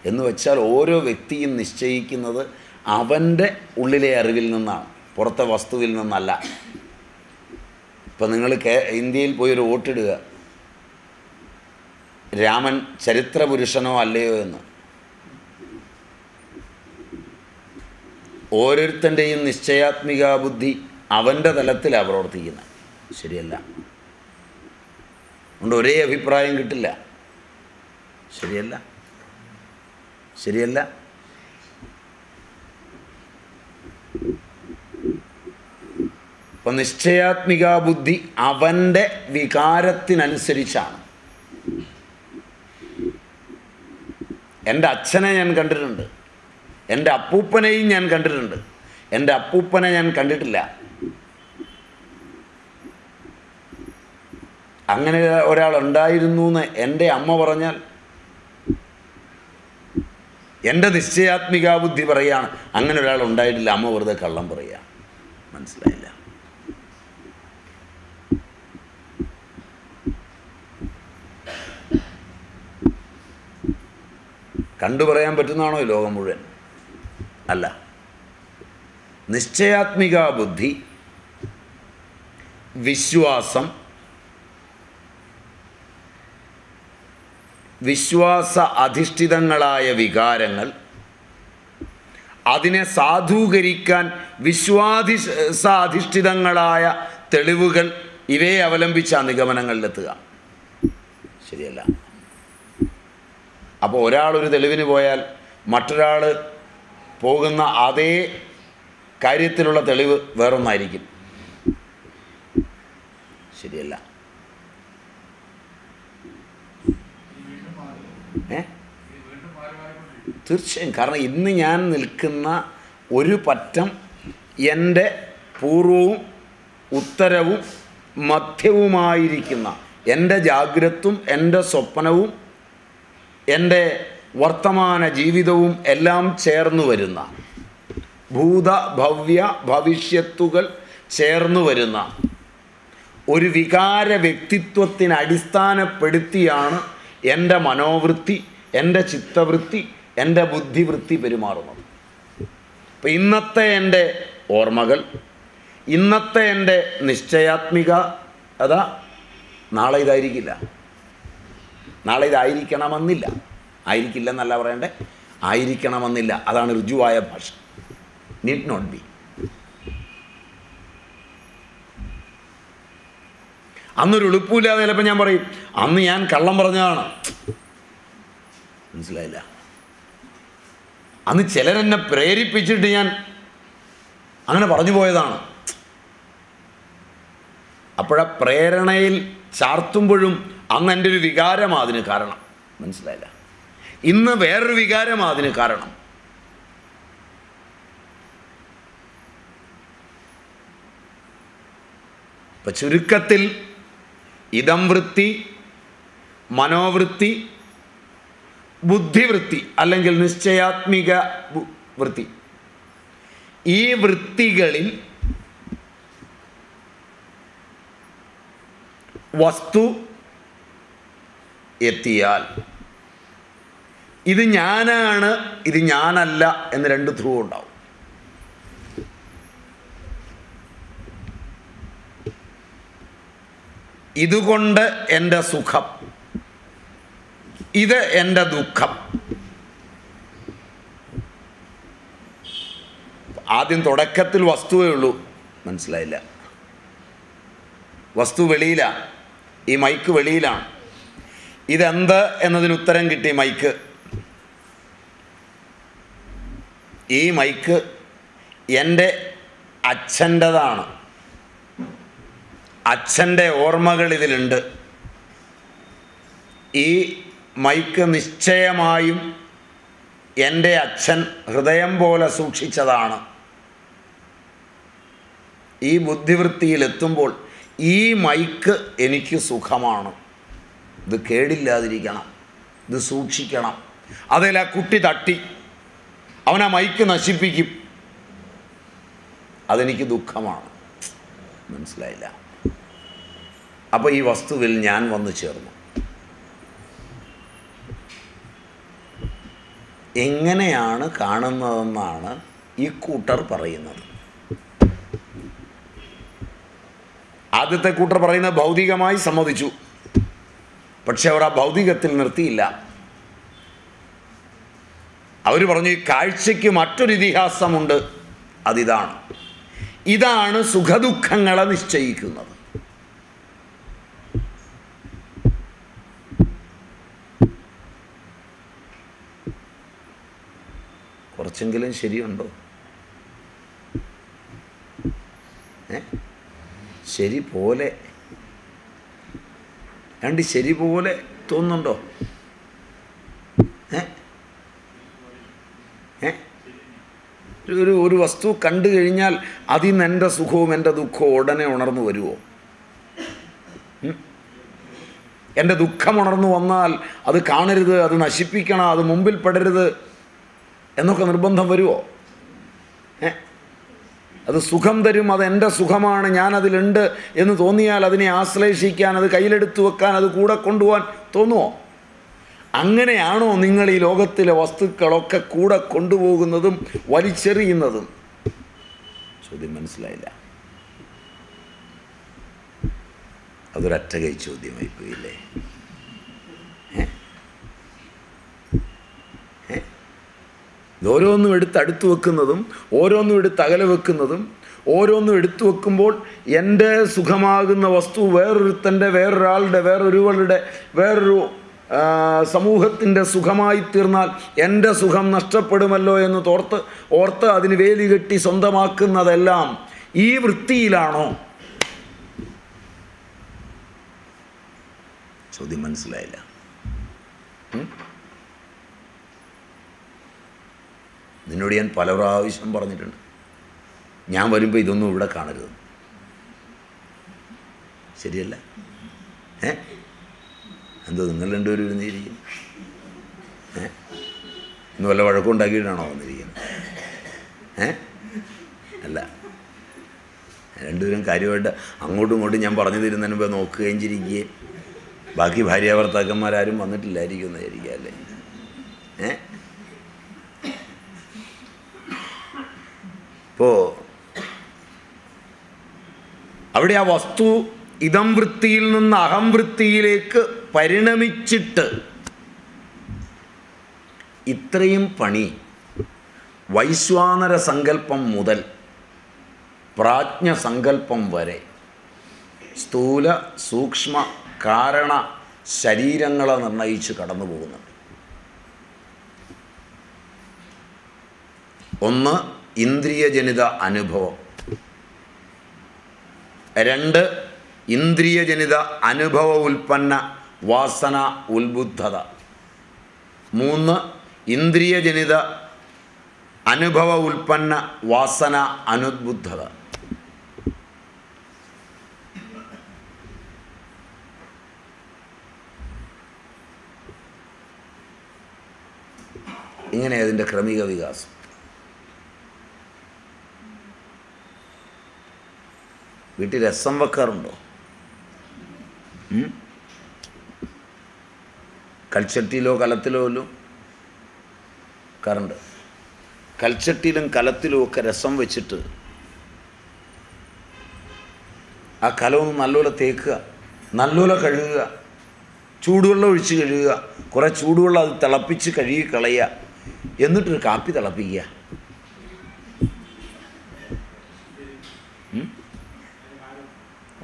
Speaker 1: എന്ന് വെച്ചാൽ ഓരോ വ്യക്തിയും നിശ്ചയിക്കുന്നത് അവന്റെ ഉള്ളിലെ അറിവിൽ നിന്നാണ് പുറത്തെ വസ്തുവിൽ നിന്നല്ല. ഇപ്പം നിങ്ങൾ കേ ഇന്ത്യയിൽ പോയി ഒരു വോട്ടിടുക. രാമൻ ചരിത്ര പുരുഷനോ അല്ലയോ എന്ന്. ഓരോരുത്തന്റെയും നിശ്ചയാത്മിക ബുദ്ധി അവന്റെ തലത്തിലാണ് പ്രവർത്തിക്കുന്നത് ശരിയല്ല. അതുകൊണ്ട് ഒരേ അഭിപ്രായം കിട്ടില്ല. ശരിയല്ല. ശരിയല്ല. അപ്പം നിശ്ചയാത്മിക ബുദ്ധി അവന്റെ വികാരത്തിനനുസരിച്ചാണ്. എന്റെ അച്ഛനെ ഞാൻ കണ്ടിട്ടുണ്ട്. എന്റെ അപ്പൂപ്പനെയും ഞാൻ കണ്ടിട്ടുണ്ട്. എന്റെ അപ്പൂപ്പനെ ഞാൻ കണ്ടിട്ടില്ല. അങ്ങനെ ഒരാൾ ഉണ്ടായിരുന്നു എന്ന് എന്റെ അമ്മ പറഞ്ഞാൽ എന്റെ നിശ്ചയാത്മികാ ബുദ്ധി പറയുകയാണ് അങ്ങനെ ഒരാൾ ഉണ്ടായിട്ടില്ല അമ്മ വെറുതെ കള്ളം പറയുക മനസ്സിലായില്ല. കണ്ടു പറയാൻ പറ്റുന്നതാണോ ഈ ലോകം മുഴുവൻ? അല്ല. നിശ്ചയാത്മിക ബുദ്ധി വിശ്വാസം വിശ്വാസ അധിഷ്ഠിതങ്ങളായ വികാരങ്ങൾ അതിനെ സാധൂകരിക്കാൻ വിശ്വാധിഷ അധിഷ്ഠിതങ്ങളായ തെളിവുകൾ ഇവയെ അവലംബിച്ച നിഗമനങ്ങളിലെത്തുക. ശരിയല്ല. അപ്പോൾ ഒരാൾ ഒരു തെളിവിന് പോയാൽ മറ്റൊരാൾ പോകുന്ന അതേ കാര്യത്തിലുള്ള തെളിവ് വേറൊന്നായിരിക്കും. ശരിയല്ല. തീർച്ചയായും. കാരണം ഇന്ന് ഞാൻ നിൽക്കുന്ന ഒരു പറ്റം എന്റെ പൂർവവും ഉത്തരവും മധ്യവുമായിരിക്കുന്ന എന്റെ ജാഗ്രത്തും എന്റെ സ്വപ്നവും എന്റെ വർത്തമാന ജീവിതവും എല്ലാം ചേർന്ന് വരുന്ന ഭൂത ഭവ്യ ഭവിഷ്യത്തുകൾ ചേർന്ന് വരുന്ന ഒരു വികാര വ്യക്തിത്വത്തിന് അടിസ്ഥാനപ്പെടുത്തിയാണ് എന്റെ മനോവൃത്തി എന്റെ ചിത്തവൃത്തി എന്റെ ബുദ്ധിവൃത്തി പെരുമാറുന്നത് അപ്പം ഇന്നത്തെ എന്റെ ഓർമ്മകൾ ഇന്നത്തെ എന്റെ നിശ്ചയാത്മിക അതാ നാളെ ഇതായിരിക്കില്ല. നാളെ ഇതായിരിക്കണമെന്നില്ല. ആയിരിക്കില്ല എന്നല്ല പറയണ്ടേ? ആയിരിക്കണമെന്നില്ല. അതാണ് ഋജുവായ ഭാഷ. നീഡ് നോട്ട് ബി അന്നൊരു എളുപ്പമില്ലാതെ ചിലപ്പോൾ ഞാൻ പറയും അന്ന് ഞാൻ കള്ളം പറഞ്ഞതാണ്. മനസ്സിലായില്ല. അന്ന് ചിലരെന്നെ പ്രേരിപ്പിച്ചിട്ട് ഞാൻ അങ്ങനെ പറഞ്ഞു പോയതാണ്. അപ്പോഴാ പ്രേരണയിൽ ചാർത്തുമ്പോഴും അന്ന് എന്റെ ഒരു വികാരമാണ് അതിന് കാരണം. മനസ്സിലായില്ല. ഇന്ന് വേറൊരു വികാരമാണ് അതിന് കാരണം. ഇപ്പം ചുരുക്കത്തിൽ ഇതം വൃത്തി മനോവൃത്തി ബുദ്ധിവൃത്തി അല്ലെങ്കിൽ നിശ്ചയാത്മിക വൃത്തി. ഈ വൃത്തികളിൽ വസ്തു എത്തിയാൽ ഇത് ഞാനാണ് ഇത് ഞാനല്ല എന്ന് രണ്ട് ധ്രുവം ഉണ്ടാവും. ഇതുകൊണ്ട് എന്റെ സുഖം. ഇത് എന്റെ ദുഃഖം. ആദ്യം തുടക്കത്തിൽ വസ്തുവേ ഉള്ളൂ. മനസ്സിലായില്ല. വസ്തു വെളിയിലാണ് ഈ മൈക്ക് വെളിയിലാണ് ഇതെന്ത് എന്നതിന് ഉത്തരം കിട്ടി മൈക്ക്? ഈ മൈക്ക് എന്റെ അച്ഛന്റെതാണ്. അച്ഛന്റെ ഓർമ്മകൾ ഇതിലുണ്ട്. ഈ മൈക്ക് നിശ്ചയമായും എന്റെ അച്ഛൻ ഹൃദയം പോലെ സൂക്ഷിച്ചതാണ്. ഈ ബുദ്ധിവൃത്തിയിലെത്തുമ്പോൾ ഈ മൈക്ക് എനിക്ക് സുഖമാണ്. ഇത് കേടില്ലാതിരിക്കണം. ഇത് സൂക്ഷിക്കണം. അതിൽ ആ കുട്ടി തട്ടി. അവനാ മൈക്ക് നശിപ്പിക്കും. അതെനിക്ക് ദുഃഖമാണ്. മനസ്സിലായില്ല. അപ്പോൾ ഈ വസ്തുവിൽ ഞാൻ വന്നു ചേർന്നു. എങ്ങനെയാണ് കാണുന്നതെന്നാണ് ഈ കൂട്ടർ പറയുന്നത്. ആദ്യത്തെ കൂട്ടർ പറയുന്നത് ഭൗതികമായി സമ്മതിച്ചു. പക്ഷെ അവർ ആ ഭൗതികത്തിൽ നിർത്തിയില്ല. അവർ പറഞ്ഞു ഈ കാഴ്ചയ്ക്ക് മറ്റൊരു ഇതിഹാസമുണ്ട്. അതിതാണ്. ഇതാണ് സുഖദുഃഖങ്ങളെ നിശ്ചയിക്കുന്നത്. കുറച്ചെങ്കിലും ശരിയുണ്ടോ? ശരി പോലെ. രണ്ട് ശരി പോലെ തോന്നുന്നുണ്ടോ? ഒരു ഒരു വസ്തു കണ്ടു കഴിഞ്ഞാൽ അതിൽ നിന്ന് എന്റെ സുഖവും എന്റെ ദുഃഖവും ഉടനെ ഉണർന്നു വരുമോ എന്റെ ദുഃഖം ഉണർന്നു വന്നാൽ അത് കാണരുത് അത് നശിപ്പിക്കണം അത് മുമ്പിൽ പെടരുത്. എന്നൊക്കെ നിർബന്ധം വരുമോ ഏ? അത് സുഖം തരും അത് എന്റെ സുഖമാണ് ഞാനതിലുണ്ട് എന്ന് തോന്നിയാൽ അതിനെ ആശ്ലേഷിക്കാൻ അത് കയ്യിലെടുത്ത് വെക്കാൻ അത് കൂടെ കൊണ്ടുപോകാൻ തോന്നുമോ അങ്ങനെയാണോ നിങ്ങൾ ഈ ലോകത്തിലെ വസ്തുക്കളൊക്കെ കൂടെ കൊണ്ടുപോകുന്നതും വലിച്ചെറിയുന്നതും? ചോദ്യം മനസ്സിലായില്ല. അതൊരറ്റകൈ ചോദ്യമായി പോയില്ലേ ഏ? ഏ? ഓരോന്നും എടുത്ത് അടുത്ത് വെക്കുന്നതും ഓരോന്നും എടുത്ത് അകലെ വെക്കുന്നതും ഓരോന്നും എടുത്തു വെക്കുമ്പോൾ എന്റെ സുഖമാകുന്ന വസ്തു വേറൊരുത്തന്റെ വേറൊരാളുടെ വേറൊരുവളുടെ വേറൊരു സമൂഹത്തിന്റെ സുഖമായി തീർന്നാൽ എന്റെ സുഖം നഷ്ടപ്പെടുമല്ലോ എന്ന് തോർത്ത് ഓർത്ത് അതിന് വേലി കെട്ടി സ്വന്തമാക്കുന്നതെല്ലാം ഈ വൃത്തിയിലാണോ? ചോദ്യം മനസ്സിലായില്ല. നിന്നോട് ഞാൻ പല പ്രാവശ്യം പറഞ്ഞിട്ടുണ്ട്. ഞാൻ വരുമ്പോൾ ഇതൊന്നും ഇവിടെ കാണരുത്. ശരിയല്ല? ഏ? എന്തോ നിങ്ങൾ രണ്ടുപേരും ഇരുന്നിരിക്കുന്നു. ഏ? ഇന്ന് വല്ല വഴക്കുണ്ടാക്കിയിട്ടാണോ വന്നിരിക്കുന്നത്? ഏ? അല്ല. രണ്ടുപേരും കാര്യമായിട്ട് അങ്ങോട്ടും ഇങ്ങോട്ടും ഞാൻ പറഞ്ഞു തരുന്നതിന് മുമ്പ് നോക്കുകയും ചിരിക്കുകയും. ബാക്കി ഭാര്യ ഭർത്താക്കന്മാരാരും വന്നിട്ടില്ലായിരിക്കും എന്ന് വിചാരിക്കുക അല്ലേ? ഏ? ഇപ്പോൾ അവിടെ ആ വസ്തു ഇതം വൃത്തിയിൽ നിന്ന് അഹം വൃത്തിയിലേക്ക് പരിണമിച്ചിട്ട് ഇത്രയും പണി വൈശ്വാനര സങ്കല്പം മുതൽ പ്രാജ്ഞ സങ്കല്പം വരെ സ്ഥൂല സൂക്ഷ്മ കാരണ ശരീരങ്ങളെ നിർണയിച്ച് കടന്നു പോകുന്നുണ്ട് ഒന്ന് ഇന്ദ്രിയജനിത അനുഭവം. രണ്ട് ഇന്ദ്രിയജനിത അനുഭവ ഉൽപ്പന്ന വാസന ഉത്ബുദ്ധത. മൂന്ന് ഇന്ദ്രിയജനിത അനുഭവ ഉൽപ്പന്ന വാസന അനുദ്ബുദ്ധത ഇങ്ങനെ അതിന്റെ ക്രമിക വികാസം. വീട്ടിൽ രസം വെക്കാറുണ്ടോ? കൽച്ചട്ടിയിലോ കലത്തിലോ അല്ലോ കറണ്ട് കൽച്ചട്ടിയിലും കലത്തിലും ഒക്കെ രസം വെച്ചിട്ട് ആ കലമൊന്ന് നല്ലപോലെ തേക്കുക നല്ലപോലെ കഴുകുക ചൂടുവെള്ളം ഒഴിച്ച് കഴുകുക കുറേ ചൂടുവെള്ളം അത് തിളപ്പിച്ച് കഴുകി കളയുക എന്നിട്ടൊരു കാപ്പി തിളപ്പിക്കുക.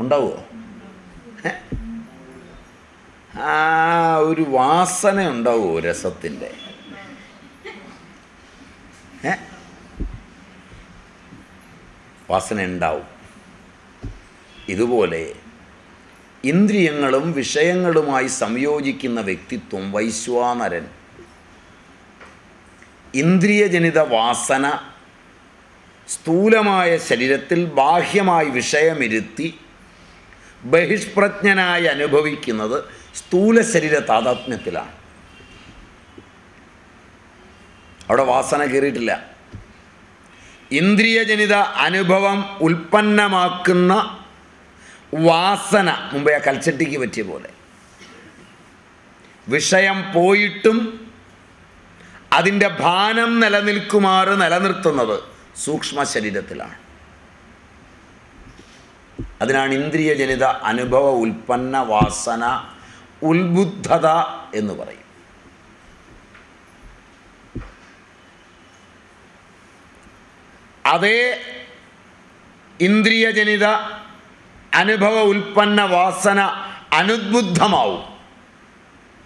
Speaker 1: ഉണ്ടാവുമോ ആ ഒരു വാസന ഉണ്ടാവുമോ രസത്തിന്റെ വാസന ഉണ്ടാവും. ഇതുപോലെ ഇന്ദ്രിയങ്ങളും വിഷയങ്ങളുമായി സംയോജിക്കുന്ന വ്യക്തിത്വം വൈശ്വാനരൻ. ഇന്ദ്രിയജനിത വാസന സ്ഥൂലമായ ശരീരത്തിൽ ബാഹ്യമായി വിഷയമിരുത്തി ബഹിഷ്പ്രജ്ഞനായി അനുഭവിക്കുന്നത് സ്ഥൂല ശരീര താതാത്മ്യത്തിലാണ്. അവിടെ വാസന കയറിയിട്ടില്ല. ഇന്ദ്രിയജനിത അനുഭവം ഉൽപ്പന്നമാക്കുന്ന വാസന മുമ്പേ ആ കൽച്ചട്ടിക്ക് പറ്റിയ പോലെ. വിഷയം പോയിട്ടും അതിന്റെ ഭാനം നിലനിൽക്കുമാറ് നിലനിർത്തുന്നത് സൂക്ഷ്മ ശരീരത്തിലാണ് അതിനാണ് ഇന്ദ്രിയ ഇന്ദ്രിയജനിത അനുഭവ ഉൽപ്പന്ന വാസന ഉത്ബുദ്ധത എന്ന് പറയും. അതേ ഇന്ദ്രിയജനിത അനുഭവ ഉൽപ്പന്ന വാസന അനുദ്ബുദ്ധമാവും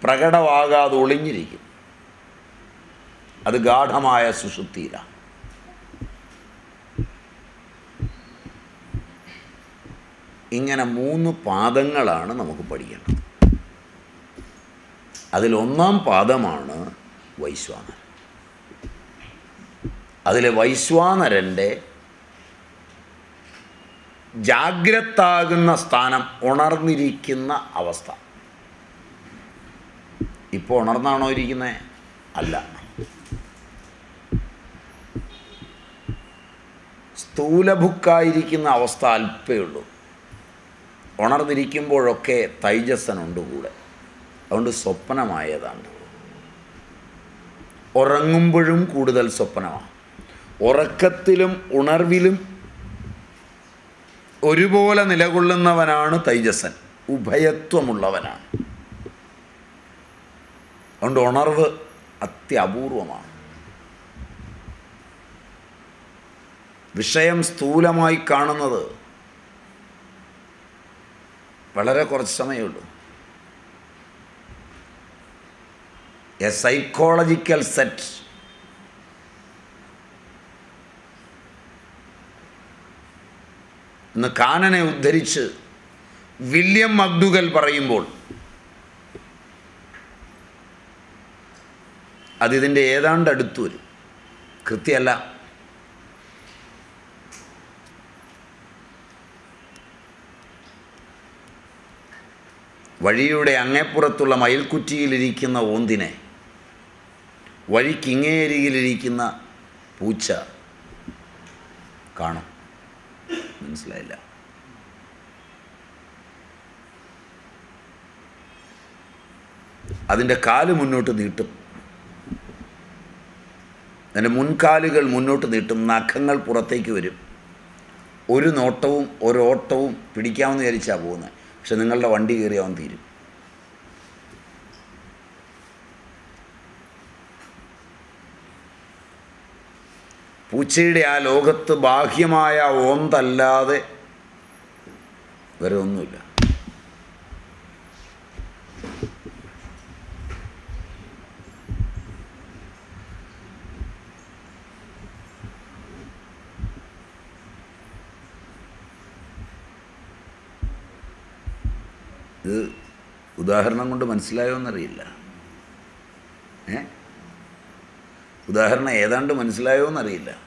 Speaker 1: പ്രകടമാകാതെ ഒളിഞ്ഞിരിക്കും. അത് ഗാഠമായ സുഷുപ്തിയിലാണ് ഇങ്ങനെ മൂന്ന് പാദങ്ങളാണ് നമുക്ക് പഠിക്കേണ്ടത്. അതിൽ ഒന്നാം പാദമാണ് വൈശ്വാനരൻ അതിലെ വൈശ്വാനരന്റെ ജാഗ്രത്താകുന്ന സ്ഥാനം ഉണർന്നിരിക്കുന്ന അവസ്ഥ. ഇപ്പോൾ ഉണർന്നാണോ ഇരിക്കുന്നത് അല്ല. സ്ഥൂലഭുക്കായിരിക്കുന്ന അവസ്ഥ അല്പേ ഉള്ളൂ. ഉണർന്നിരിക്കുമ്പോഴൊക്കെ തൈജസ്സനുണ്ട് കൂടെ അതുകൊണ്ട് സ്വപ്നമായതാണ്. ഉറങ്ങുമ്പോഴും കൂടുതൽ സ്വപ്നമാണ്. ഉറക്കത്തിലും ഉണർവിലും ഒരുപോലെ നിലകൊള്ളുന്നവനാണ് തൈജസൻ ഉഭയത്വമുള്ളവനാണ്. അതുകൊണ്ട് ഉണർവ് അത്യപൂർവമാണ്. വിഷയം സ്ഥൂലമായി കാണുന്നത് വളരെ കുറച്ച് സമയമുള്ളൂ. എ സൈക്കോളജിക്കൽ സെറ്റ് ഇന്ന് കാനനെ ഉദ്ധരിച്ച് വില്യം മക്ഡുഗൽ പറയുമ്പോൾ അതിതിന്റെ ഏതാണ്ട് അടുത്തു വരും കൃത്യമല്ല വഴിയുടെ അങ്ങേപ്പുറത്തുള്ള മയിൽക്കുറ്റിയിലിരിക്കുന്ന ഓന്തിനെ. വഴിക്കിങ്ങേരിയിലിരിക്കുന്ന പൂച്ച കാണും. മനസ്സിലായില്ല. അതിന്റെ കാൽ മുന്നോട്ട് നീട്ടും. അതിന്റെ മുൻകാലുകൾ മുന്നോട്ട് നീട്ടും. നഖങ്ങൾ പുറത്തേക്ക് വരും. ഒരു നോട്ടവും ഒരോട്ടവും പിടിക്കാമെന്ന് വിചാരിച്ചാണ് പോകുന്നത്. പക്ഷെ നിങ്ങളുടെ വണ്ടി കയറിയാവൻ തീരും. പൂച്ചയുടെ ആ ലോകത്ത് ബാഹ്യമായ ഓന്തല്ലാതെ വേറെ ഒന്നുമില്ല. ഇത് ഉദാഹരണം കൊണ്ട് മനസ്സിലായോ എന്നറിയില്ല. ഏ? ഉദാഹരണം ഏതാണ്ട് മനസ്സിലായോ എന്നറിയില്ല.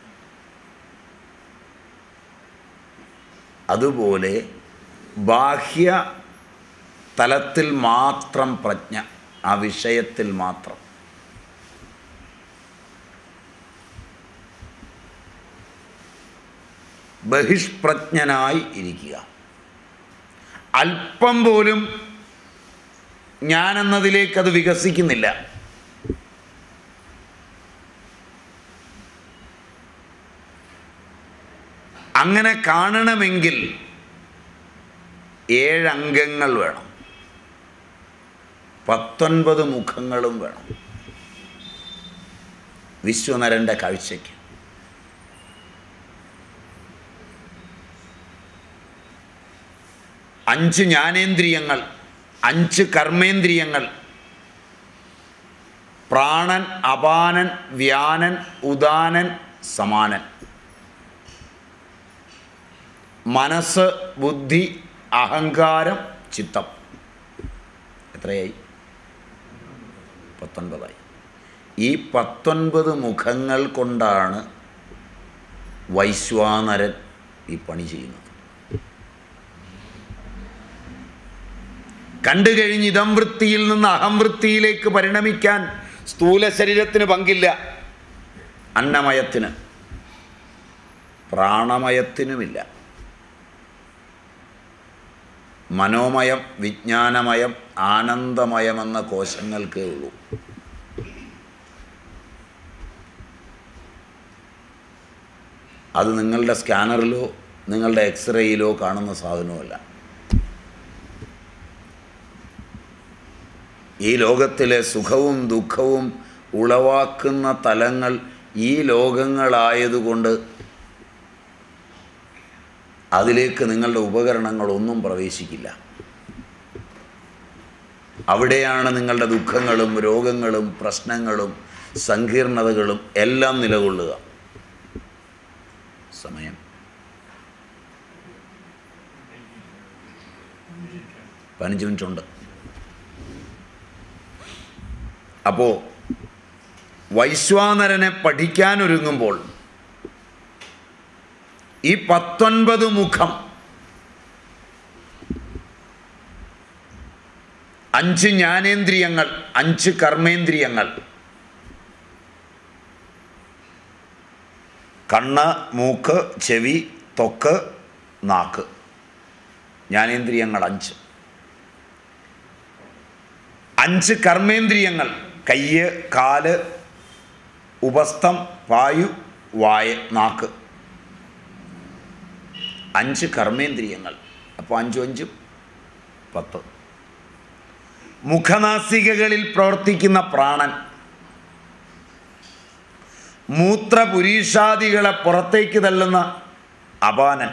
Speaker 1: അതുപോലെ ബാഹ്യ തലത്തിൽ മാത്രം പ്രജ്ഞ ആ വിഷയത്തിൽ മാത്രം. ബഹിഷ്പ്രജ്ഞനായി ഇരിക്കുക. അല്പം പോലും ഞാനെന്നതിലേക്ക് അത് വികസിക്കുന്നില്ല. അങ്ങനെ കാണണമെങ്കിൽ ഏഴംഗങ്ങൾ വേണം. പത്തൊൻപത് മുഖങ്ങളും വേണം. വിശ്വനരന്റെ കാഴ്ചയ്ക്ക്. അഞ്ച് ജ്ഞാനേന്ദ്രിയങ്ങൾ അഞ്ച് കർമ്മേന്ദ്രിയങ്ങൾ. പ്രാണൻ അപാനൻ വ്യാനൻ ഉദാനൻ സമാനൻ. മനസ്സ് ബുദ്ധി അഹങ്കാരം ചിത്തം. എത്രയായി? പത്തൊൻപതായി. ഈ പത്തൊൻപത് മുഖങ്ങൾ കൊണ്ടാണ് വൈശ്വാനരൻ ഈ പണി ചെയ്യുന്നത്. കണ്ടു കഴിഞ്ഞ് ഇതം വൃത്തിയിൽ നിന്ന് അഹം വൃത്തിയിലേക്ക് പരിണമിക്കാൻ സ്ഥൂല ശരീരത്തിന് പങ്കില്ല. അന്നമയത്തിന്. പ്രാണമയത്തിനുമില്ല. മനോമയം വിജ്ഞാനമയം ആനന്ദമയമെന്ന കോശങ്ങൾക്കേ ഉള്ളൂ. അത് നിങ്ങളുടെ സ്കാനറിലോ നിങ്ങളുടെ എക്സ്റേയിലോ കാണുന്ന സാധനമല്ല ഈ ലോകത്തിലെ സുഖവും ദുഃഖവും ഉളവാക്കുന്ന തലങ്ങൾ ഈ ലോകങ്ങളായതുകൊണ്ട് അതിലേക്ക് നിങ്ങളുടെ ഉപകരണങ്ങളൊന്നും പ്രവേശിക്കില്ല. അവിടെയാണ് നിങ്ങളുടെ ദുഃഖങ്ങളും രോഗങ്ങളും പ്രശ്നങ്ങളും സങ്കീർണതകളും എല്ലാം നിലകൊള്ളുക. സമയം. പതിനഞ്ച് മിനിറ്റ് ഉണ്ട് അപ്പോൾ വൈശ്വാനരനെ പഠിക്കാനൊരുങ്ങുമ്പോൾ ഈ പത്തൊൻപത് മുഖം അഞ്ച് ജ്ഞാനേന്ദ്രിയങ്ങൾ അഞ്ച് കർമ്മേന്ദ്രിയങ്ങൾ. കണ്ണ് മൂക്ക് ചെവി തൊക്ക് നാക്ക്. ജ്ഞാനേന്ദ്രിയങ്ങൾ അഞ്ച്. അഞ്ച് കർമ്മേന്ദ്രിയങ്ങൾ കയ്യ് കാൽ ഉപസ്ഥം വായു വായ നാക്ക്. അഞ്ച് കർമ്മേന്ദ്രിയങ്ങൾ. അപ്പോൾ അഞ്ചും അഞ്ചും പത്ത്. മുഖനാസികകളിൽ പ്രവർത്തിക്കുന്ന പ്രാണൻ. മൂത്രപുരീഷാദികളെ പുറത്തേക്ക് തള്ളുന്ന അപാനൻ.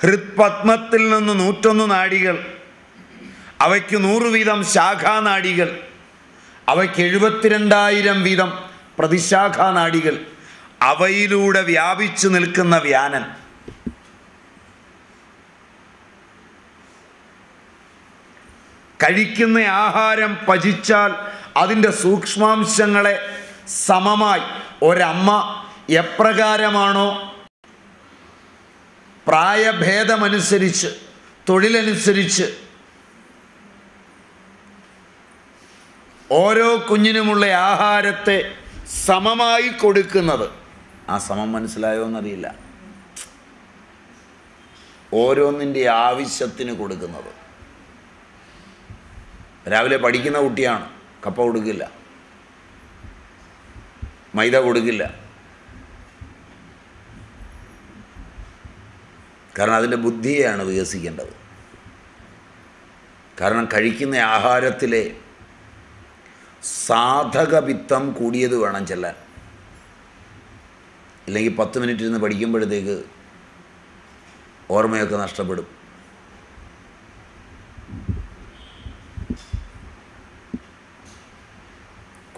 Speaker 1: ഹൃത്പത്മത്തിൽ നിന്ന് നൂറ്റൊന്ന് നാഡികൾ അവയ്ക്ക് നൂറ് വീതം ശാഖാനാടികൾ അവയ്ക്ക് എഴുപത്തിരണ്ടായിരം വീതം പ്രതിശാഖാനാടികൾ അവയിലൂടെ വ്യാപിച്ചു നിൽക്കുന്ന വ്യാനൻ. കഴിക്കുന്ന ആഹാരം പചിച്ചാൽ അതിന്റെ സൂക്ഷ്മാംശങ്ങളെ സമമായി ഒരമ്മ എപ്രകാരമാണോ? പ്രായഭേദമനുസരിച്ച് തൊഴിലനുസരിച്ച് ഓരോ കുഞ്ഞിനുമുള്ള ആഹാരത്തെ സമമായി കൊടുക്കുന്നത്. ആ സമം മനസ്സിലായോ എന്നറിയില്ല. ഓരോന്നിന്റെ ആവശ്യത്തിന് കൊടുക്കുന്നത്. രാവിലെ പഠിക്കുന്ന കുട്ടിയാണ് കപ്പ കൊടുക്കില്ല. മൈദ കൊടുക്കില്ല. കാരണം അതിന്റെ ബുദ്ധിയെയാണ് വികസിക്കേണ്ടത്. കാരണം കഴിക്കുന്ന ആഹാരത്തിലെ സാധകവിത്തം കൂടിയത് വേണം ചെല്ലാൻ. ഇല്ലെങ്കിൽ പത്ത് മിനിറ്റ് ഇരുന്ന് പഠിക്കുമ്പോഴത്തേക്ക് ഓർമ്മയൊക്കെ നഷ്ടപ്പെടും.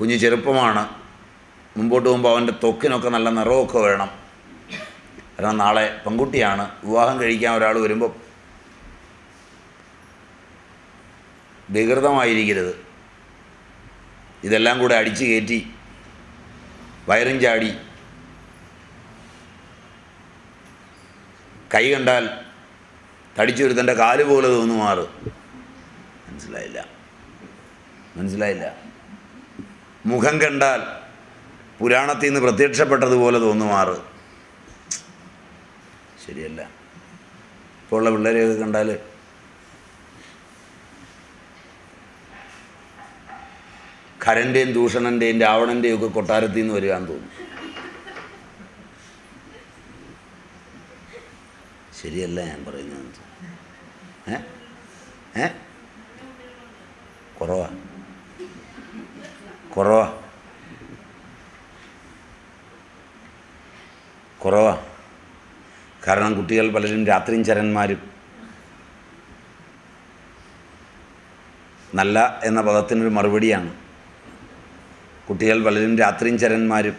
Speaker 1: കുഞ്ഞ് ചെറുപ്പമാണ്. മുമ്പോട്ട് പോകുമ്പോൾ അവന്റെ ത്വക്കിനൊക്കെ നല്ല നിറമൊക്കെ വേണം. കാരണം നാളെ പെൺകുട്ടിയാണ്. വിവാഹം കഴിക്കാൻ ഒരാൾ വരുമ്പോൾ വികൃതമായിരിക്കരുത്. ഇതെല്ലാം കൂടെ അടിച്ചു കയറ്റി വയറും ചാടി. കൈ കണ്ടാൽ തടിച്ചൊരുത്തന്റെ കാൽ പോലെ തോന്നുമാറ് മനസ്സിലായില്ല. മനസ്സിലായില്ല. മുഖം കണ്ടാൽ പുരാണത്തിൽ നിന്ന് പ്രത്യക്ഷപ്പെട്ടതുപോലെ തോന്നുമാറ് ശരിയല്ല. ഇപ്പോൾ ഉള്ള പിള്ളേരെയൊക്കെ കണ്ടാൽ ഖരന്റെയും ദൂഷണന്റെയും രാവണന്റെയും ഒക്കെ കൊട്ടാരത്തിൽ നിന്ന് വരികയെന്ന് തോന്നുന്നു. ശരിയല്ല ഞാൻ പറയുന്നത് ഏ? കുറവാ. കുറവാ. കുറവാ. കാരണം കുട്ടികൾ പലരും രാത്രിയും ചരന്മാരും നല്ല എന്ന പദത്തിനൊരു മറുപടിയാണ്. കുട്ടികൾ പലരും രാത്രിഞ്ചരന്മാരും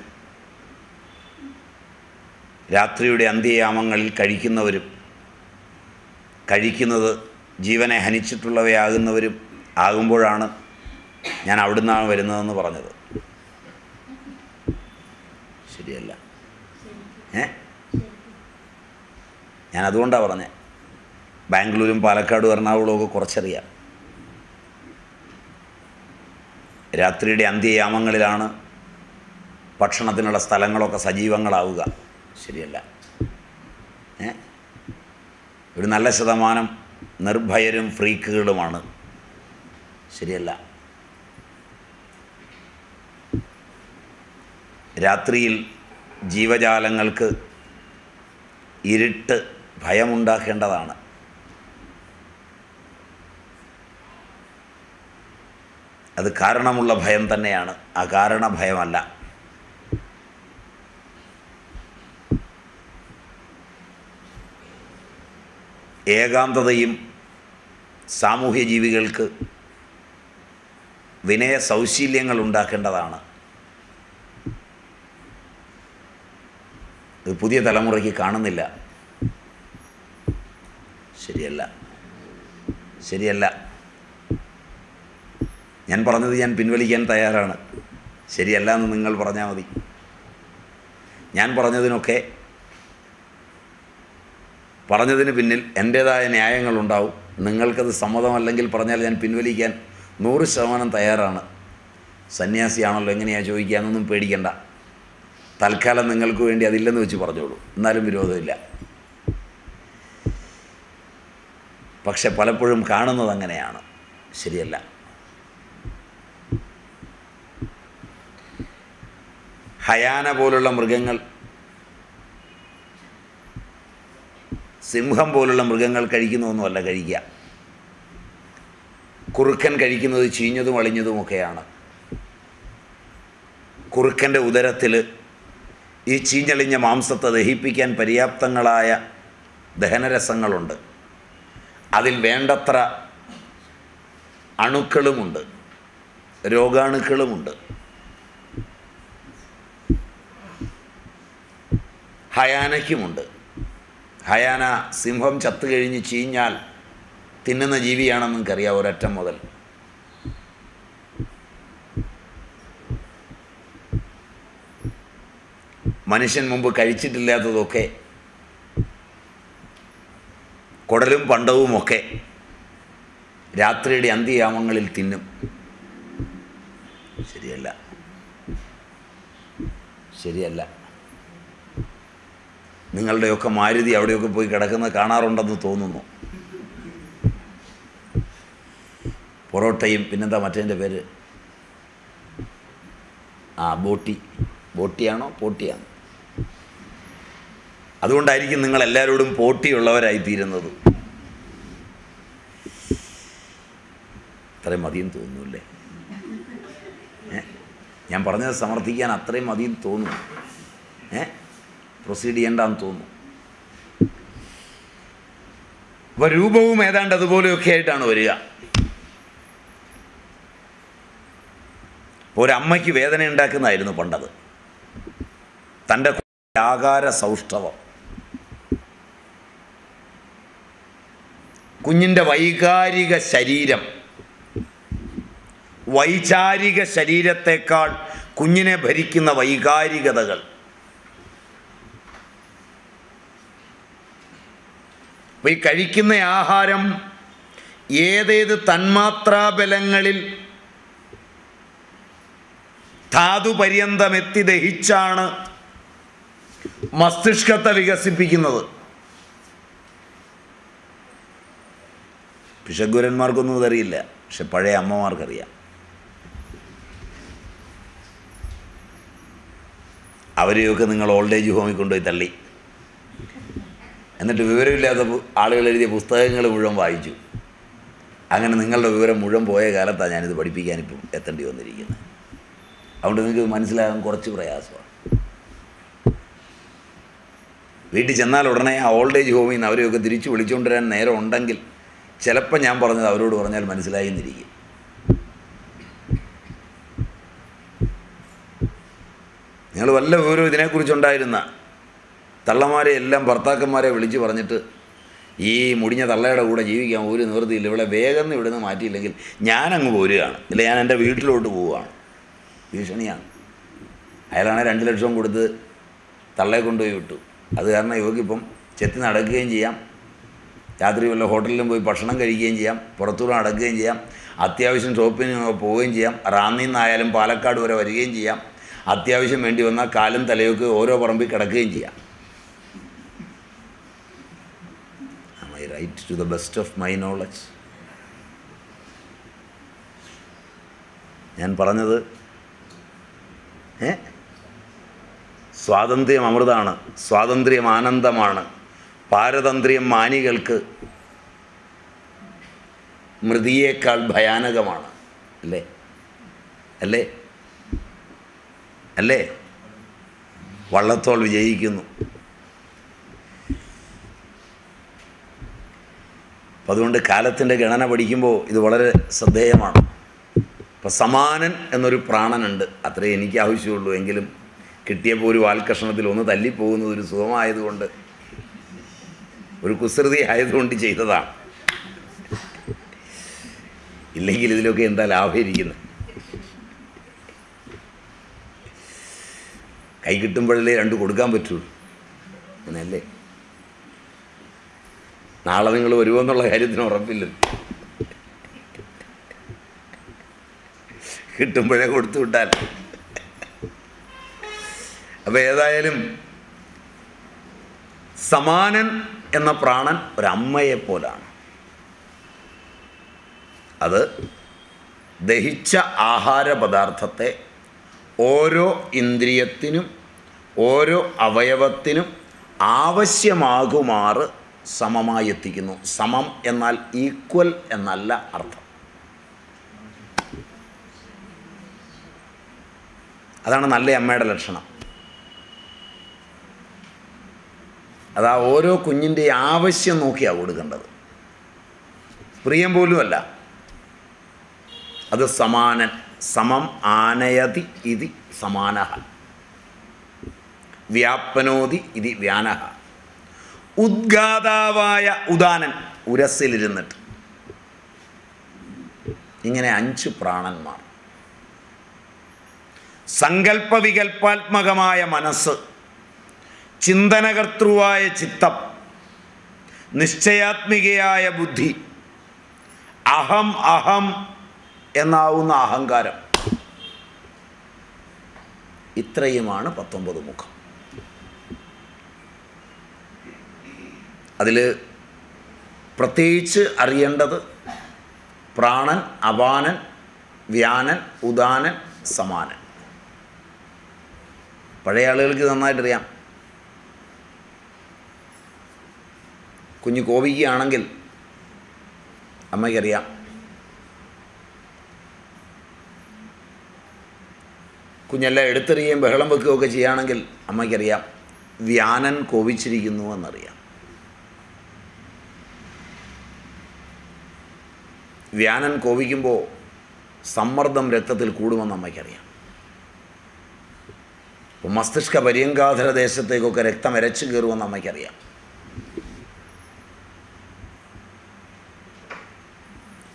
Speaker 1: രാത്രിയുടെ അന്ത്യയാമങ്ങളിൽ കഴിക്കുന്നവരും കഴിക്കുന്നത് ജീവനെ ഹനിച്ചിട്ടുള്ളവയാകുന്നവരും ആകുമ്പോഴാണ് ഞാൻ അവിടുന്നാണ് വരുന്നതെന്ന് പറഞ്ഞത്. ശരിയല്ല. ഏ? ഞാനതുകൊണ്ടാണ് പറഞ്ഞത് ബാംഗ്ലൂരും പാലക്കാടും എറണാകുളവും ഒക്കെ കുറച്ചറിയാം. രാത്രിയുടെ അന്ത്യയാമങ്ങളിലാണ് ഭക്ഷണത്തിനുള്ള സ്ഥലങ്ങളൊക്കെ സജീവങ്ങളാവുക. ശരിയല്ല. ഒരു നല്ല ശതമാനം നിർഭയരും ഫ്രീക്കുകളുമാണ്. ശരിയല്ല. രാത്രിയിൽ ജീവജാലങ്ങൾക്ക് ഇരുട്ട് ഭയമുണ്ടാക്കേണ്ടതാണ്. അത് കാരണമുള്ള ഭയം തന്നെയാണ്. അകാരണ ഭയമല്ല ഏകാന്തതയും സാമൂഹ്യ ജീവികൾക്ക് വിനയ സൗശീല്യങ്ങൾ ഉണ്ടാക്കേണ്ടതാണ്. ഇത് പുതിയ തലമുറയ്ക്ക് കാണുന്നില്ല. ശരിയല്ല. ശരിയല്ല. ഞാൻ പറഞ്ഞത് ഞാൻ പിൻവലിക്കാൻ തയ്യാറാണ്. ശരിയല്ല എന്ന് നിങ്ങൾ പറഞ്ഞാൽ മതി. ഞാൻ പറഞ്ഞതിനൊക്കെ പറഞ്ഞതിന് പിന്നിൽ എന്റേതായ ന്യായങ്ങളുണ്ടാവും. നിങ്ങൾക്കത് സമ്മതമല്ലെങ്കിൽ പറഞ്ഞാൽ ഞാൻ പിൻവലിക്കാൻ നൂറ് ശതമാനം തയ്യാറാണ്. സന്യാസിയാണല്ലോ എങ്ങനെയാണ് ചോദിക്കാനൊന്നും പേടിക്കണ്ട. തൽക്കാലം നിങ്ങൾക്ക് വേണ്ടി അതില്ലെന്ന് വെച്ച് പറഞ്ഞോളൂ. എന്നാലും വിരോധമില്ല. പക്ഷെ പലപ്പോഴും കാണുന്നത് അങ്ങനെയാണ്. ശരിയല്ല. ഹയാന പോലുള്ള മൃഗങ്ങൾ സിംഹം പോലുള്ള മൃഗങ്ങൾ കഴിക്കുന്നതൊന്നുമല്ല കഴിക്കുക. കുറുക്കൻ കഴിക്കുന്നത് ചീഞ്ഞതും അളിഞ്ഞതുമൊക്കെയാണ് കുറുക്കന്റെ ഉദരത്തിൽ ഈ ചീഞ്ഞളിഞ്ഞ മാംസത്തെ ദഹിപ്പിക്കാൻ പര്യാപ്തങ്ങളായ ദഹനരസങ്ങളുണ്ട്. അതിൽ വേണ്ടത്ര അണുക്കളുമുണ്ട് രോഗാണുക്കളുമുണ്ട്. ഹയാനയ്ക്കുമുണ്ട്. ഹയാന സിംഹം ചത്തു കഴിഞ്ഞ് ചീഞ്ഞാൽ തിന്നുന്ന ജീവിയാണെന്ന് നിങ്ങൾക്കറിയാം ഒരറ്റം മുതൽ. മനുഷ്യൻ മുമ്പ് കഴിച്ചിട്ടില്ലാത്തതൊക്കെ കുടലും പണ്ടവുമൊക്കെ രാത്രിയുടെ അന്ത്യയാമങ്ങളിൽ തിന്നും. ശരിയല്ല. ശരിയല്ല. നിങ്ങളുടെയൊക്കെ മാരുതി അവിടെയൊക്കെ പോയി കിടക്കുന്നത് കാണാറുണ്ടെന്ന് തോന്നുന്നു. പൊറോട്ടയും പിന്നെന്താ മറ്റേന്റെ പേര്? ആ ബോട്ടി. ബോട്ടിയാണോ? പോട്ടിയാണോ. അതുകൊണ്ടായിരിക്കും നിങ്ങൾ എല്ലാവരോടും പോട്ടിയുള്ളവരായി തീരുന്നത് അത്രയും മതിയും തോന്നുന്നില്ലേ? ഏ? ഞാൻ പറഞ്ഞത് സമർത്ഥിക്കാൻ അത്രയും മതിയും തോന്നുന്നു. ഏ? പ്രൊസീഡ് ചെയ്യേണ്ടെന്ന് തോന്നുന്നു. അപ്പോൾ രൂപവും ഏതാണ്ട് അതുപോലെയൊക്കെ ആയിട്ടാണ് വരിക. ഒരമ്മയ്ക്ക് വേദന ഉണ്ടാക്കുന്നതായിരുന്നു പണ്ടത്. തന്റെ ആകാര സൗഷ്ഠവം. കുഞ്ഞിന്റെ വൈകാരിക ശരീരം. വൈചാരിക ശരീരത്തെക്കാൾ കുഞ്ഞിനെ ഭരിക്കുന്ന വൈകാരികതകൾ. അപ്പോൾ ഈ കഴിക്കുന്ന ആഹാരം ഏതേത് തന്മാത്രാബലങ്ങളിൽ ധാതുപര്യന്തമെത്തി ദഹിച്ചാണ് മസ്തിഷ്കത്തെ വികസിപ്പിക്കുന്നത്? പിശഗുരന്മാർക്കൊന്നും ഇതറിയില്ല പക്ഷെ പഴയ അമ്മമാർക്കറിയാം. അവരെയൊക്കെ നിങ്ങൾ ഓൾഡ് ഏജ് ഹോമിൽ കൊണ്ടുപോയി തള്ളി. എന്നിട്ട് വിവരമില്ലാത്ത ആളുകൾ എഴുതിയ പുസ്തകങ്ങൾ മുഴുവൻ വായിച്ചു. അങ്ങനെ നിങ്ങളുടെ വിവരം മുഴുവൻ പോയ കാലത്താണ് ഞാനിത് പഠിപ്പിക്കാനിപ്പം എത്തേണ്ടി വന്നിരിക്കുന്നത്. അതുകൊണ്ട് നിങ്ങൾക്ക് മനസ്സിലാകാൻ കുറച്ച് പ്രയാസമാണ്. വീട്ടിൽ ചെന്നാൽ ഉടനെ ആ ഓൾഡ് ഏജ് ഹോമിൽ നിന്ന് അവരെയൊക്കെ തിരിച്ചു വിളിച്ചുകൊണ്ടുവരാൻ നേരം ഉണ്ടെങ്കിൽ ചിലപ്പോൾ ഞാൻ പറഞ്ഞത് അവരോട് പറഞ്ഞാൽ മനസ്സിലായി എന്നിരിക്കും. നിങ്ങൾ വല്ല വിവരവും ഇതിനെക്കുറിച്ചുണ്ടായിരുന്ന? തള്ളമാരെ എല്ലാം ഭർത്താക്കന്മാരെ വിളിച്ച് പറഞ്ഞിട്ട് ഈ മുടിഞ്ഞ തള്ളയുടെ കൂടെ ജീവിക്കാൻ ഒരു നിവൃത്തിയില്ല. ഇവിടെ വേഗം ഇവിടുന്ന് മാറ്റിയില്ലെങ്കിൽ ഞാനങ്ങ് പോരുകയാണ്. ഇല്ല ഞാൻ എന്റെ വീട്ടിലോട്ട് പോവുകയാണ്. ഭീഷണിയാണ്. അയാളാണ് രണ്ട് ലക്ഷം കൊടുത്ത് തള്ളയെ കൊണ്ടുപോയി വിട്ടു. അത് കാരണം ഇവക്കിപ്പം ചെത്തി നടക്കുകയും ചെയ്യാം. രാത്രി വല്ല ഹോട്ടലിലും പോയി ഭക്ഷണം കഴിക്കുകയും ചെയ്യാം. പുറത്തൂടെ നടക്കുകയും ചെയ്യാം. അത്യാവശ്യം ഷോപ്പിന് പോവുകയും ചെയ്യാം. റാന്നിയിൽ നിന്നായാലും പാലക്കാട് വരെ വരികയും ചെയ്യാം. അത്യാവശ്യം വേണ്ടി വന്നാൽ കാലും തലയൊക്കെ ഓരോ പറമ്പിൽ കിടക്കുകയും ചെയ്യാം. Right to the best of my knowledge ഞാൻ പറഞ്ഞത് ഏ? സ്വാതന്ത്ര്യം അമൃതാണ് സ്വാതന്ത്ര്യം ആനന്ദമാണ് പാരതന്ത്ര്യം മാനികൾക്ക് മൃതിയേക്കാൾ ഭയാനകമാണ്. അല്ലേ? അല്ലേ? അല്ലേ? വള്ളത്തോൾ വിജയിക്കുന്നു. അപ്പം അതുകൊണ്ട് കാലത്തിന്റെ ഗണന പഠിക്കുമ്പോൾ ഇത് വളരെ ശ്രദ്ധേയമാണ്. ഇപ്പം സമാനൻ എന്നൊരു പ്രാണനുണ്ട്. അത്രേ എനിക്ക് ആവശ്യമുള്ളൂ. എങ്കിലും കിട്ടിയപ്പോൾ ഒരു വാൽക്കഷണത്തിൽ ഒന്ന് തല്ലിപ്പോകുന്നത് ഒരു സുഖമായതുകൊണ്ട് ഒരു കുസൃതി ആയതുകൊണ്ട് ചെയ്തതാണ്. ഇല്ലെങ്കിൽ ഇതിലൊക്കെ എന്താ ലാഭം കൈ കിട്ടുമ്പോഴല്ലേ രണ്ട് കൊടുക്കാൻ പറ്റുള്ളൂ. അങ്ങനെയല്ലേ? നാളെ നിങ്ങൾ വരുമോ എന്നുള്ള കാര്യത്തിന് ഉറപ്പില്ല. കിട്ടുമ്പോഴേ കൊടുത്തു വിട്ടാൽ. അപ്പോൾ ഏതായാലും സമാനൻ എന്ന പ്രാണൻ ഒരമ്മയെ പോലാണ്. അത് ദഹിച്ച ആഹാര പദാർത്ഥത്തെ ഓരോ ഇന്ദ്രിയത്തിനും ഓരോ അവയവത്തിനും ആവശ്യമാകുമാറ് സമമായി എത്തിക്കുന്നു സമം എന്നാൽ ഈക്വൽ എന്നല്ല അർത്ഥം. അതാണ് നല്ല അമ്മയുടെ ലക്ഷണം. അതാ ഓരോ കുഞ്ഞിന്റെ ആവശ്യം നോക്കിയാണ് കൊടുക്കേണ്ടത്. പ്രിയം പോലുമല്ല. അത് സമാനൻ സമം ആനയതി ഇതി സമാനഹ. വ്യാപനോതി ഇതി വ്യാന ഉദ്ഗാതാവായ ഉദാനൻ ഉരസിലിരുന്നിട്ട് ഇങ്ങനെ അഞ്ച് പ്രാണന്മാർ. സങ്കല്പവികൽപ്പാത്മകമായ മനസ്സ് ചിന്തനകർത്തൃവായ ചിത്തം നിശ്ചയാത്മികയായ ബുദ്ധി അഹം അഹം എന്നാവുന്ന അഹങ്കാരം. ഇത്രയുമാണ് പത്തൊമ്പത് മുഖം. അതിൽ പ്രത്യേകിച്ച് അറിയേണ്ടത് പ്രാണൻ അപാനൻ വ്യാനൻ ഉദാനൻ സമാനൻ. പഴയ ആളുകൾക്ക് നന്നായിട്ടറിയാം. കുഞ്ഞ് കോപിക്കുകയാണെങ്കിൽ അമ്മയ്ക്കറിയാം. കുഞ്ഞെല്ലാം എടുത്തെറിയുകയും ബഹളം വെക്കുകയൊക്കെ ചെയ്യുകയാണെങ്കിൽ അമ്മയ്ക്കറിയാം. വ്യാനൻ കോപിച്ചിരിക്കുന്നു എന്നറിയാം. വ്യാനൻ കോപിക്കുമ്പോൾ സമ്മർദ്ദം രക്തത്തിൽ കൂടുമെന്ന് അമ്മയ്ക്കറിയാം. ഇപ്പോൾ മസ്തിഷ്ക പര്യങ്കാധര ദേശത്തേക്കൊക്കെ രക്തം അരച്ചു കയറുമെന്ന് അമ്മയ്ക്കറിയാം.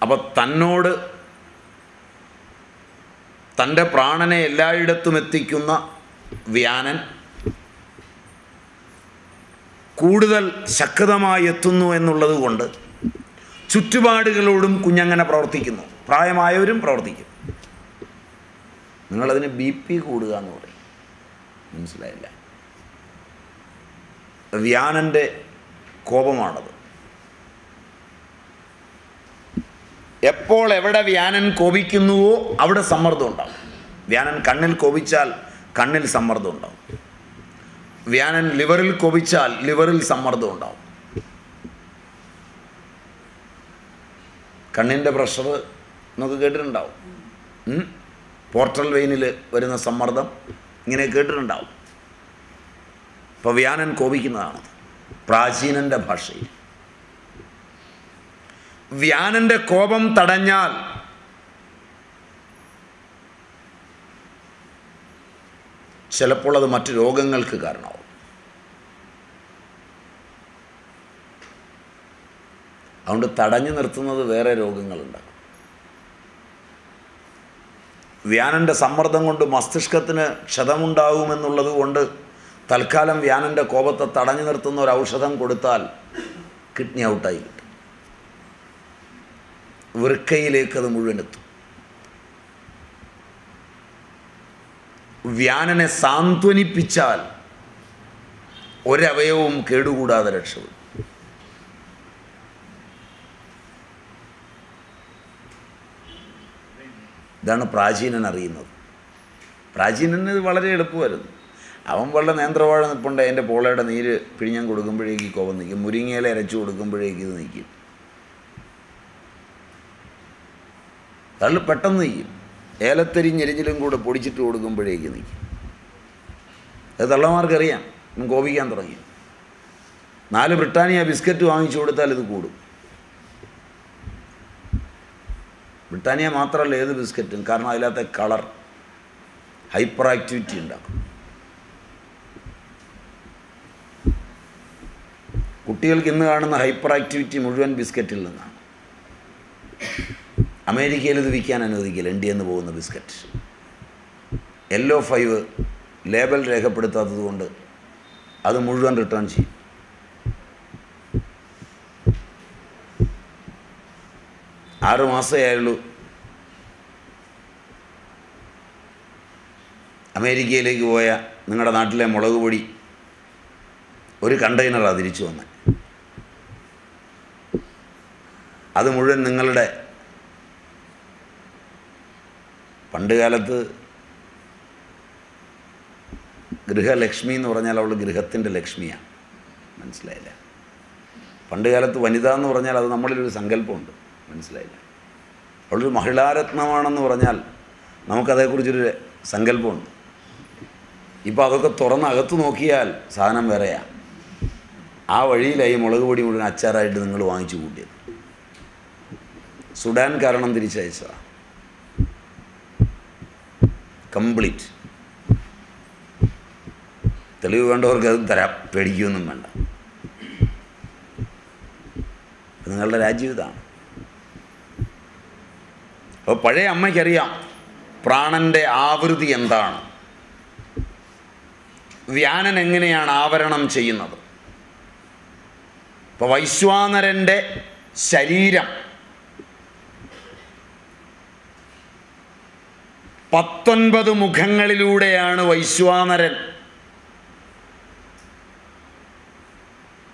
Speaker 1: അപ്പോൾ തന്നോട് തന്റെ പ്രാണനെ എല്ലായിടത്തും എത്തിക്കുന്ന വ്യാനൻ കൂടുതൽ ശക്തമായി എത്തുന്നു എന്നുള്ളത് കൊണ്ട് ചുറ്റുപാടുകളോടും കുഞ്ഞങ്ങനെ പ്രവർത്തിക്കുന്നു. പ്രായമായവരും പ്രവർത്തിക്കും. നിങ്ങളതിന് ബി പി കൂടുക എന്ന് പറയും. മനസ്സിലായില്ല? വ്യാനന്റെ കോപമാണത്. എപ്പോൾ എവിടെ വ്യാനൻ കോപിക്കുന്നുവോ അവിടെ സമ്മർദ്ദം ഉണ്ടാവും. വ്യാനൻ കണ്ണിൽ കോപിച്ചാൽ കണ്ണിൽ സമ്മർദ്ദം ഉണ്ടാവും. വ്യാനൻ ലിവറിൽ കോപിച്ചാൽ ലിവറിൽ സമ്മർദ്ദം ഉണ്ടാവും. കണ്ണിന്റെ പ്രഷർ എന്നൊക്കെ കേട്ടിട്ടുണ്ടാവും? പോർട്ടൽ വെയിനിൽ വരുന്ന സമ്മർദ്ദം ഇങ്ങനെ കേട്ടിട്ടുണ്ടാവും. ഇപ്പോൾ വ്യാനൻ കോപിക്കുന്നതാണ് പ്രാചീനന്റെ ഭാഷയിൽ. വ്യാനന്റെ കോപം തടഞ്ഞാൽ ചിലപ്പോൾ അത് മറ്റു രോഗങ്ങൾക്ക് കാരണമാവും. അതുകൊണ്ട് തടഞ്ഞു നിർത്തുന്നത് വേറെ രോഗങ്ങളുണ്ടാകും വ്യാനന്റെ സമ്മർദ്ദം കൊണ്ട് മസ്തിഷ്കത്തിന് ക്ഷതമുണ്ടാകുമെന്നുള്ളത് കൊണ്ട് തൽക്കാലം വ്യാനന്റെ കോപത്തെ തടഞ്ഞു നിർത്തുന്ന ഒരു ഔഷധം കൊടുത്താൽ കിഡ്നി ഔട്ടായി കിട്ടും. വൃക്കയിലേക്ക് അത് മുഴുവൻ എത്തും. വ്യാനനെ സാന്ത്വനിപ്പിച്ചാൽ ഒരവയവവും കേടുകൂടാതെ രക്ഷപ്പെടും. ഇതാണ് പ്രാചീനൻ അറിയുന്നത്. പ്രാചീനന് ഇത് വളരെ എളുപ്പമായിരുന്നു. അവൻ വളരെ നേന്ത്രവാഴ നിൽപ്പുണ്ട് അതിന്റെ പോളയുടെ നീര് പിഴിഞ്ഞാൻ കൊടുക്കുമ്പോഴേക്ക് കോപം നിൽക്കും. മുരിങ്ങയില അരച്ചു കൊടുക്കുമ്പോഴേക്ക് ഇത് നിൽക്കും. തള്ളു പെട്ടെന്ന് നിൽക്കും ഏലത്തരി ഞെരിഞ്ഞിലും കൂടെ പൊടിച്ചിട്ട് കൊടുക്കുമ്പോഴേക്ക് നിൽക്കും. അത് തള്ളമാർക്കറിയാം. കോപിക്കാൻ തുടങ്ങി. നാല് ബ്രിട്ടാനിയ ബിസ്ക്കറ്റ് വാങ്ങിച്ചു കൊടുത്താൽ ഇത് കൂടും. ബ്രിട്ടാനിയ മാത്രമല്ല ഏത് ബിസ്ക്കറ്റും കാരണം അതിനകത്തെ കളർ ഹൈപ്പർ ആക്ടിവിറ്റി ഉണ്ടാക്കും. കുട്ടികൾക്ക് ഇന്ന് കാണുന്ന ഹൈപ്പർ ആക്ടിവിറ്റി മുഴുവൻ ബിസ്ക്കറ്റിൽ നിന്നാണ്. അമേരിക്കയിൽ ഇത് വിൽക്കാൻ അനുവദിക്കില്ല ഇന്ത്യയിൽ എന്ന് പോകുന്ന ബിസ്ക്കറ്റ്. യെല്ലോ ഫൈവ് ലേബൽ രേഖപ്പെടുത്താത്തത് കൊണ്ട് അത് മുഴുവൻ റിട്ടേൺ ചെയ്യും. ആറ് മാസമേ ആയുള്ളൂ. അമേരിക്കയിലേക്ക് പോയ നിങ്ങളുടെ നാട്ടിലെ മുളക് പൊടി ഒരു കണ്ടെയ്നറാണ് തിരിച്ചു വന്നത് അത് മുഴുവൻ നിങ്ങളുടെ പണ്ട് കാലത്ത് ഗൃഹലക്ഷ്മി എന്ന് പറഞ്ഞാൽ അവൾ ഗൃഹത്തിന്റെ ലക്ഷ്മിയാണ് മനസ്സിലായില്ല? പണ്ട് കാലത്ത് വനിത എന്ന് പറഞ്ഞാൽ അത് നമ്മളിലൊരു സങ്കല്പമുണ്ട്. മനസ്സിലായില്ല. അവളൊരു മഹിളാരത്നമാണെന്ന് പറഞ്ഞാൽ നമുക്കതേക്കുറിച്ചൊരു സങ്കല്പമുണ്ട്. ഇപ്പോൾ അതൊക്കെ തുറന്ന് അകത്ത് നോക്കിയാൽ സാധനം വേറെയാണ് ആ വഴിയിലായി മുളക് പൊടി മുഴുവൻ അച്ചാറായിട്ട് നിങ്ങൾ വാങ്ങിച്ചു കൂട്ടിയത്. സുഡാൻ കാരണം തിരിച്ചയച്ചതാ. കംപ്ലീറ്റ്. തെളിവ് വേണ്ടവർക്ക് അത് തരാം. പേടിക്കുകയൊന്നും വേണ്ട. നിങ്ങളുടെ രാജ്യം ഇതാണ് അപ്പോൾ പഴയ അമ്മയ്ക്കറിയാം പ്രാണന്റെ ആവൃതി എന്താണ്? വ്യാനൻ എങ്ങനെയാണ് ആവരണം ചെയ്യുന്നത്? ഇപ്പോൾ വൈശ്വാനരന്റെ ശരീരം പത്തൊൻപത് മുഖങ്ങളിലൂടെയാണ് വൈശ്വാനരൻ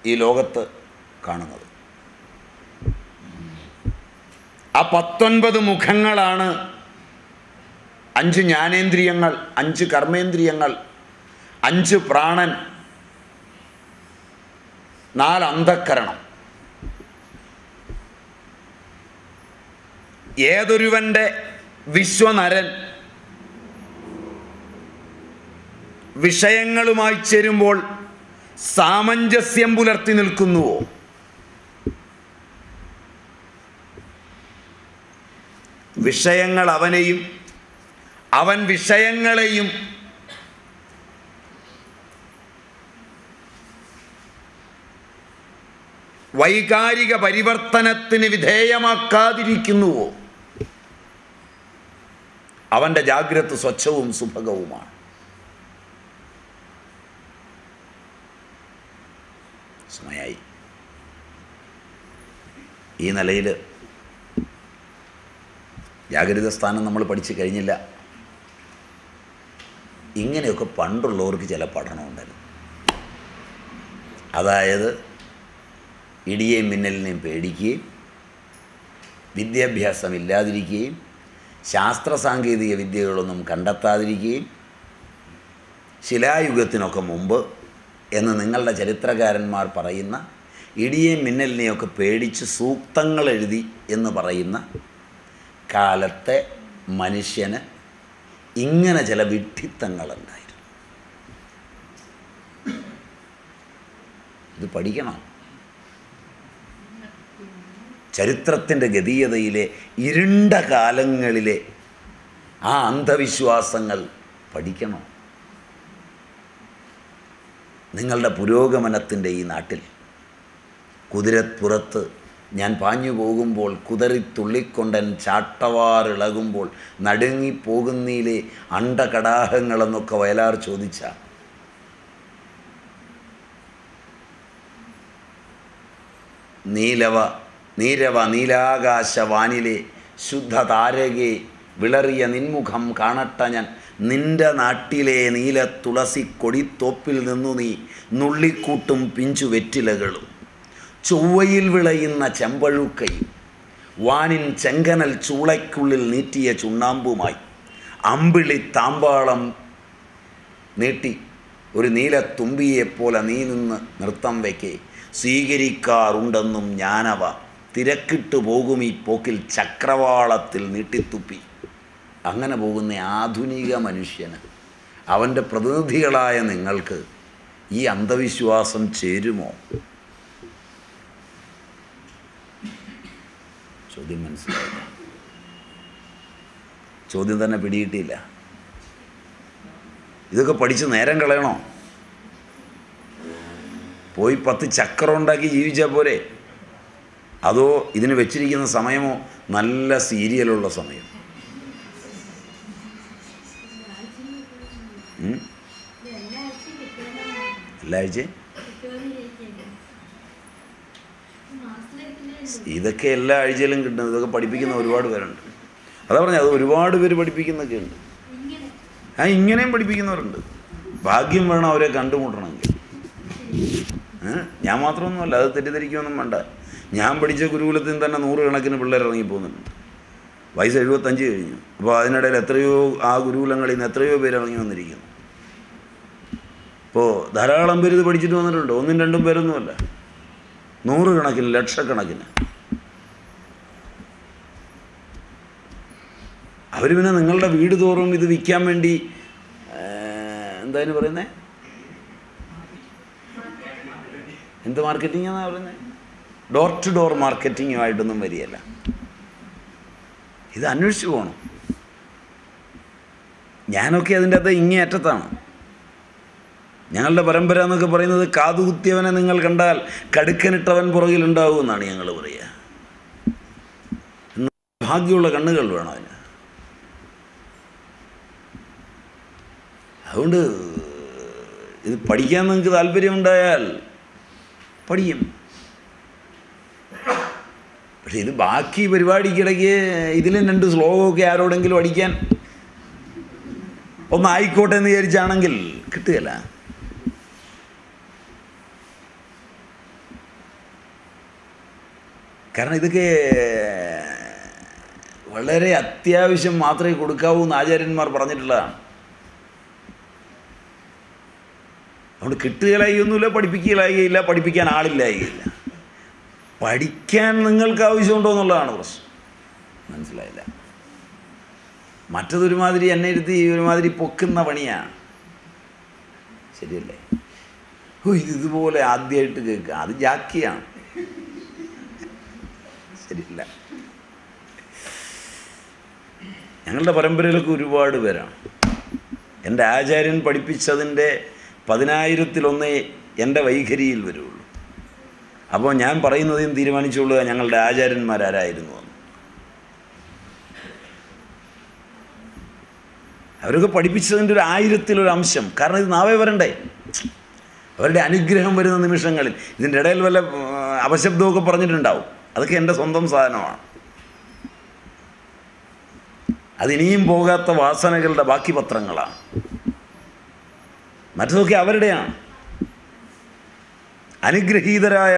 Speaker 1: ഈ ലോകത്ത് കാണുന്നത്. ആ പത്തൊൻപത് മുഖങ്ങളാണ് അഞ്ച് ജ്ഞാനേന്ദ്രിയങ്ങൾ അഞ്ച് കർമ്മേന്ദ്രിയങ്ങൾ അഞ്ച് പ്രാണൻ നാല് അന്ധക്കരണം ഏതൊരുവന്റെ വിശ്വനരൻ വിഷയങ്ങളുമായി ചേരുമ്പോൾ സാമഞ്ജസ്യം പുലർത്തി നിൽക്കുന്നുവോ? വിഷയങ്ങൾ അവനെയും അവൻ വിഷയങ്ങളെയും വൈകാരിക പരിവർത്തനത്തിന് വിധേയമാക്കാതിരിക്കുന്നുവോ? അവന്റെ ജാഗ്രത സ്വച്ഛവും സുഭകവുമാണ്. സമയായി. ഈ നിലയിൽ ജാഗ്രത സ്ഥാനം നമ്മൾ പഠിച്ചു കഴിഞ്ഞില്ല. ഇങ്ങനെയൊക്കെ പണ്ടുള്ളവർക്ക് ചില പഠനമുണ്ടായിരുന്നു അതായത് ഇടിയേയും മിന്നലിനെയും പേടിക്കുകയും വിദ്യാഭ്യാസം ഇല്ലാതിരിക്കുകയും ശാസ്ത്ര സാങ്കേതിക വിദ്യകളൊന്നും കണ്ടെത്താതിരിക്കുകയും ശിലായുഗത്തിനൊക്കെ മുമ്പ് എന്ന് നിങ്ങളുടെ ചരിത്രകാരന്മാർ പറയുന്ന ഇടിയേയും മിന്നലിനെയൊക്കെ പേടിച്ച് സൂക്തങ്ങൾ എഴുതി എന്ന് പറയുന്ന കാലത്തെ മനുഷ്യന് ഇങ്ങനെ ചില വിഡ്ഢിത്തങ്ങളുണ്ടായിരുന്നു. ഇത് പഠിക്കണം. ചരിത്രത്തിന്റെ ഗതീയതയിലെ ഇരുണ്ട കാലങ്ങളിലെ ആ അന്ധവിശ്വാസങ്ങൾ പഠിക്കണം. നിങ്ങളുടെ പുരോഗമനത്തിന്റെ ഈ നാട്ടിൽ കുതിരപ്പുറത്ത് ഞാൻ പാഞ്ഞു പോകുമ്പോൾ കുതറി തുള്ളിക്കൊണ്ടൻ ചാട്ടവാറിളകുമ്പോൾ നടുങ്ങിപ്പോകുന്നതിലെ അണ്ടകടാഹങ്ങളെന്നൊക്കെ വയലാർ ചോദിച്ച. നീലവ നീരവ ശുദ്ധ താരകെ വിളറിയ നിൻമുഖം കാണട്ട ഞാൻ. നിന്റെ നാട്ടിലെ നീല തുളസി കൊടിത്തോപ്പിൽ നിന്നു നീ നുള്ളിക്കൂട്ടും പിഞ്ചു വെറ്റിലകളും. ചൊവ്വയിൽ വിളയുന്ന ചെമ്പഴുക്കയും വാനിൻ ചെങ്കനൽ ചൂളയ്ക്കുള്ളിൽ നീട്ടിയ ചുണ്ണാമ്പുമായി അമ്പിളി താമ്പാളം നീട്ടി ഒരു നീല തുമ്പിയെപ്പോലെ നീ നിന്ന് നൃത്തം വയ്ക്കേ സ്വീകരിക്കാറുണ്ടെന്നും ഞാനവ തിരക്കിട്ടു പോകും ഈ പോക്കിൽ ചക്രവാളത്തിൽ നീട്ടിത്തുപ്പി. അങ്ങനെ പോകുന്ന ആധുനിക മനുഷ്യന് അവന്റെ പ്രതിനിധികളായ നിങ്ങൾക്ക് ഈ അന്ധവിശ്വാസം ചേരുമോ? ചോദ്യം മനസ്സിലായില്ല ചോദ്യം തന്നെ പിടികിട്ടിയില്ല. ഇതൊക്കെ പഠിച്ച് നേരം കളയണോ? പോയി പത്ത് ചക്രം ഉണ്ടാക്കി ജീവിച്ചാൽ പോരെ? അതോ ഇതിന് വെച്ചിരിക്കുന്ന സമയമോ? നല്ല സീരിയലുള്ള സമയം? എല്ലാ ആഴ്ചയും? ഇതൊക്കെ എല്ലാ ആഴ്ചയിലും കിട്ടുന്നത്. ഇതൊക്കെ പഠിപ്പിക്കുന്ന ഒരുപാട് പേരുണ്ട്. അതാ പറഞ്ഞത് അത് ഒരുപാട് പേര് പഠിപ്പിക്കുന്നൊക്കെ ഉണ്ട്. ആ ഇങ്ങനെയും പഠിപ്പിക്കുന്നവരുണ്ട്. ഭാഗ്യം വേണം അവരെ കണ്ടുമുട്ടണമെങ്കിൽ. ഞാൻ മാത്രമൊന്നുമല്ല അത് തെറ്റിദ്ധരിക്കുമെന്നും വേണ്ട. ഞാൻ പഠിച്ച ഗുരുകുലത്തിൽ തന്നെ നൂറുകണക്കിന് പിള്ളേർ ഇറങ്ങിപ്പോകുന്നുണ്ട്. വയസ്സ് എഴുപത്തഞ്ച് കഴിഞ്ഞു. അപ്പോൾ അതിനിടയിൽ എത്രയോ ആ ഗുരുകുലങ്ങളിൽ നിന്ന് എത്രയോ പേര് ഇറങ്ങി വന്നിരിക്കുന്നു. ഇപ്പോൾ ധാരാളം പേര് ഇത് പഠിച്ചിട്ട് വന്നിട്ടുണ്ട്. ഒന്നും രണ്ടും പേരൊന്നുമല്ല. നൂറുകണക്കിന് ലക്ഷക്കണക്കിന്. അവർ പിന്നെ നിങ്ങളുടെ വീട് തോറും ഇത് വിൽക്കാൻ വേണ്ടി എന്തായാലും പറയുന്നത് എന്ത് മാർക്കറ്റിംഗ് എന്നാണ് പറയുന്നത് ഡോർ ടു ഡോർ മാർക്കറ്റിങ്ങുമായിട്ടൊന്നും വരികയല്ല. ഇത് അന്വേഷിച്ച് പോകണം. ഞാനൊക്കെ അതിന്റെ അത് ഇങ്ങേ അറ്റത്താണ് ഞങ്ങളുടെ പരമ്പര എന്നൊക്കെ പറയുന്നത് കാതുകുത്തിയവനെ നിങ്ങൾ കണ്ടാൽ കടുക്കനിട്ടവൻ പുറകിലുണ്ടാവും എന്നാണ് ഞങ്ങൾ പറയുക. ഭാഗ്യമുള്ള കണ്ണുകൾ വേണം അതിന്. അതുകൊണ്ട് ഇത് പഠിക്കാൻ നിങ്ങൾക്ക് താല്പര്യമുണ്ടായാൽ പഠിക്കും പക്ഷേ ഇത് ബാക്കി പരിപാടിക്കിടയ്ക്ക് ഇതിലും രണ്ട് ശ്ലോകമൊക്കെ ആരോടെങ്കിലും അടിക്കാൻ ഒന്ന് ആയിക്കോട്ടെ എന്ന് വിചാരിച്ചാണെങ്കിൽ കിട്ടുകയില്ല. കാരണം ഇതൊക്കെ വളരെ അത്യാവശ്യം മാത്രമേ കൊടുക്കാവൂ എന്ന് ആചാര്യന്മാർ പറഞ്ഞിട്ടുള്ളതാണ്. അതുകൊണ്ട് കിട്ടുകയില്ലായൊന്നുമില്ല പഠിപ്പിക്കുകയില്ലായില്ല പഠിപ്പിക്കാൻ ആളില്ലായില്ല പഠിക്കാൻ നിങ്ങൾക്ക് ആവശ്യമുണ്ടോ എന്നുള്ളതാണ് പ്രശ്നം. മനസ്സിലായില്ല. മറ്റതൊരുമാതിരി എന്നെ ഇരുത്തി ഒരുമാതിരി പൊക്കുന്ന പണിയാണ്. ശരിയല്ലേ? ഓ ഇത് ഇതുപോലെ ആദ്യമായിട്ട് കേൾക്കുക. അത് ജാക്കിയാണ്. ശരിയല്ല ഞങ്ങളുടെ പരമ്പരയിലൊക്കെ ഒരുപാട് പേരാണ്. എന്റെ ആചാര്യൻ പഠിപ്പിച്ചതിന്റെ പതിനായിരത്തിലൊന്നേ എന്റെ വൈഖരിയിൽ വരുള്ളൂ. അപ്പോൾ ഞാൻ പറയുന്നതും തീരുമാനിച്ചുകൊള്ളുക ഞങ്ങളുടെ ആചാര്യന്മാരാരായിരുന്നു എന്ന്. അവരൊക്കെ പഠിപ്പിച്ചതിന്റെ ഒരു ആയിരത്തിലൊരു അംശം. കാരണം ഇത് നാവേ വരണ്ടേ? അവരുടെ അനുഗ്രഹം വരുന്ന നിമിഷങ്ങളിൽ ഇതിന്റെ ഇടയിൽ വല്ല അപശബ്ദമൊക്കെ പറഞ്ഞിട്ടുണ്ടാവും. അതൊക്കെ എന്റെ സ്വന്തം സാധനമാണ്. അതിനിയും പോകാത്ത വാസനകളുടെ ബാക്കി പത്രങ്ങളാണ്. മറ്റതൊക്കെ അവരുടെയാണ്. അനുഗ്രഹീതരായ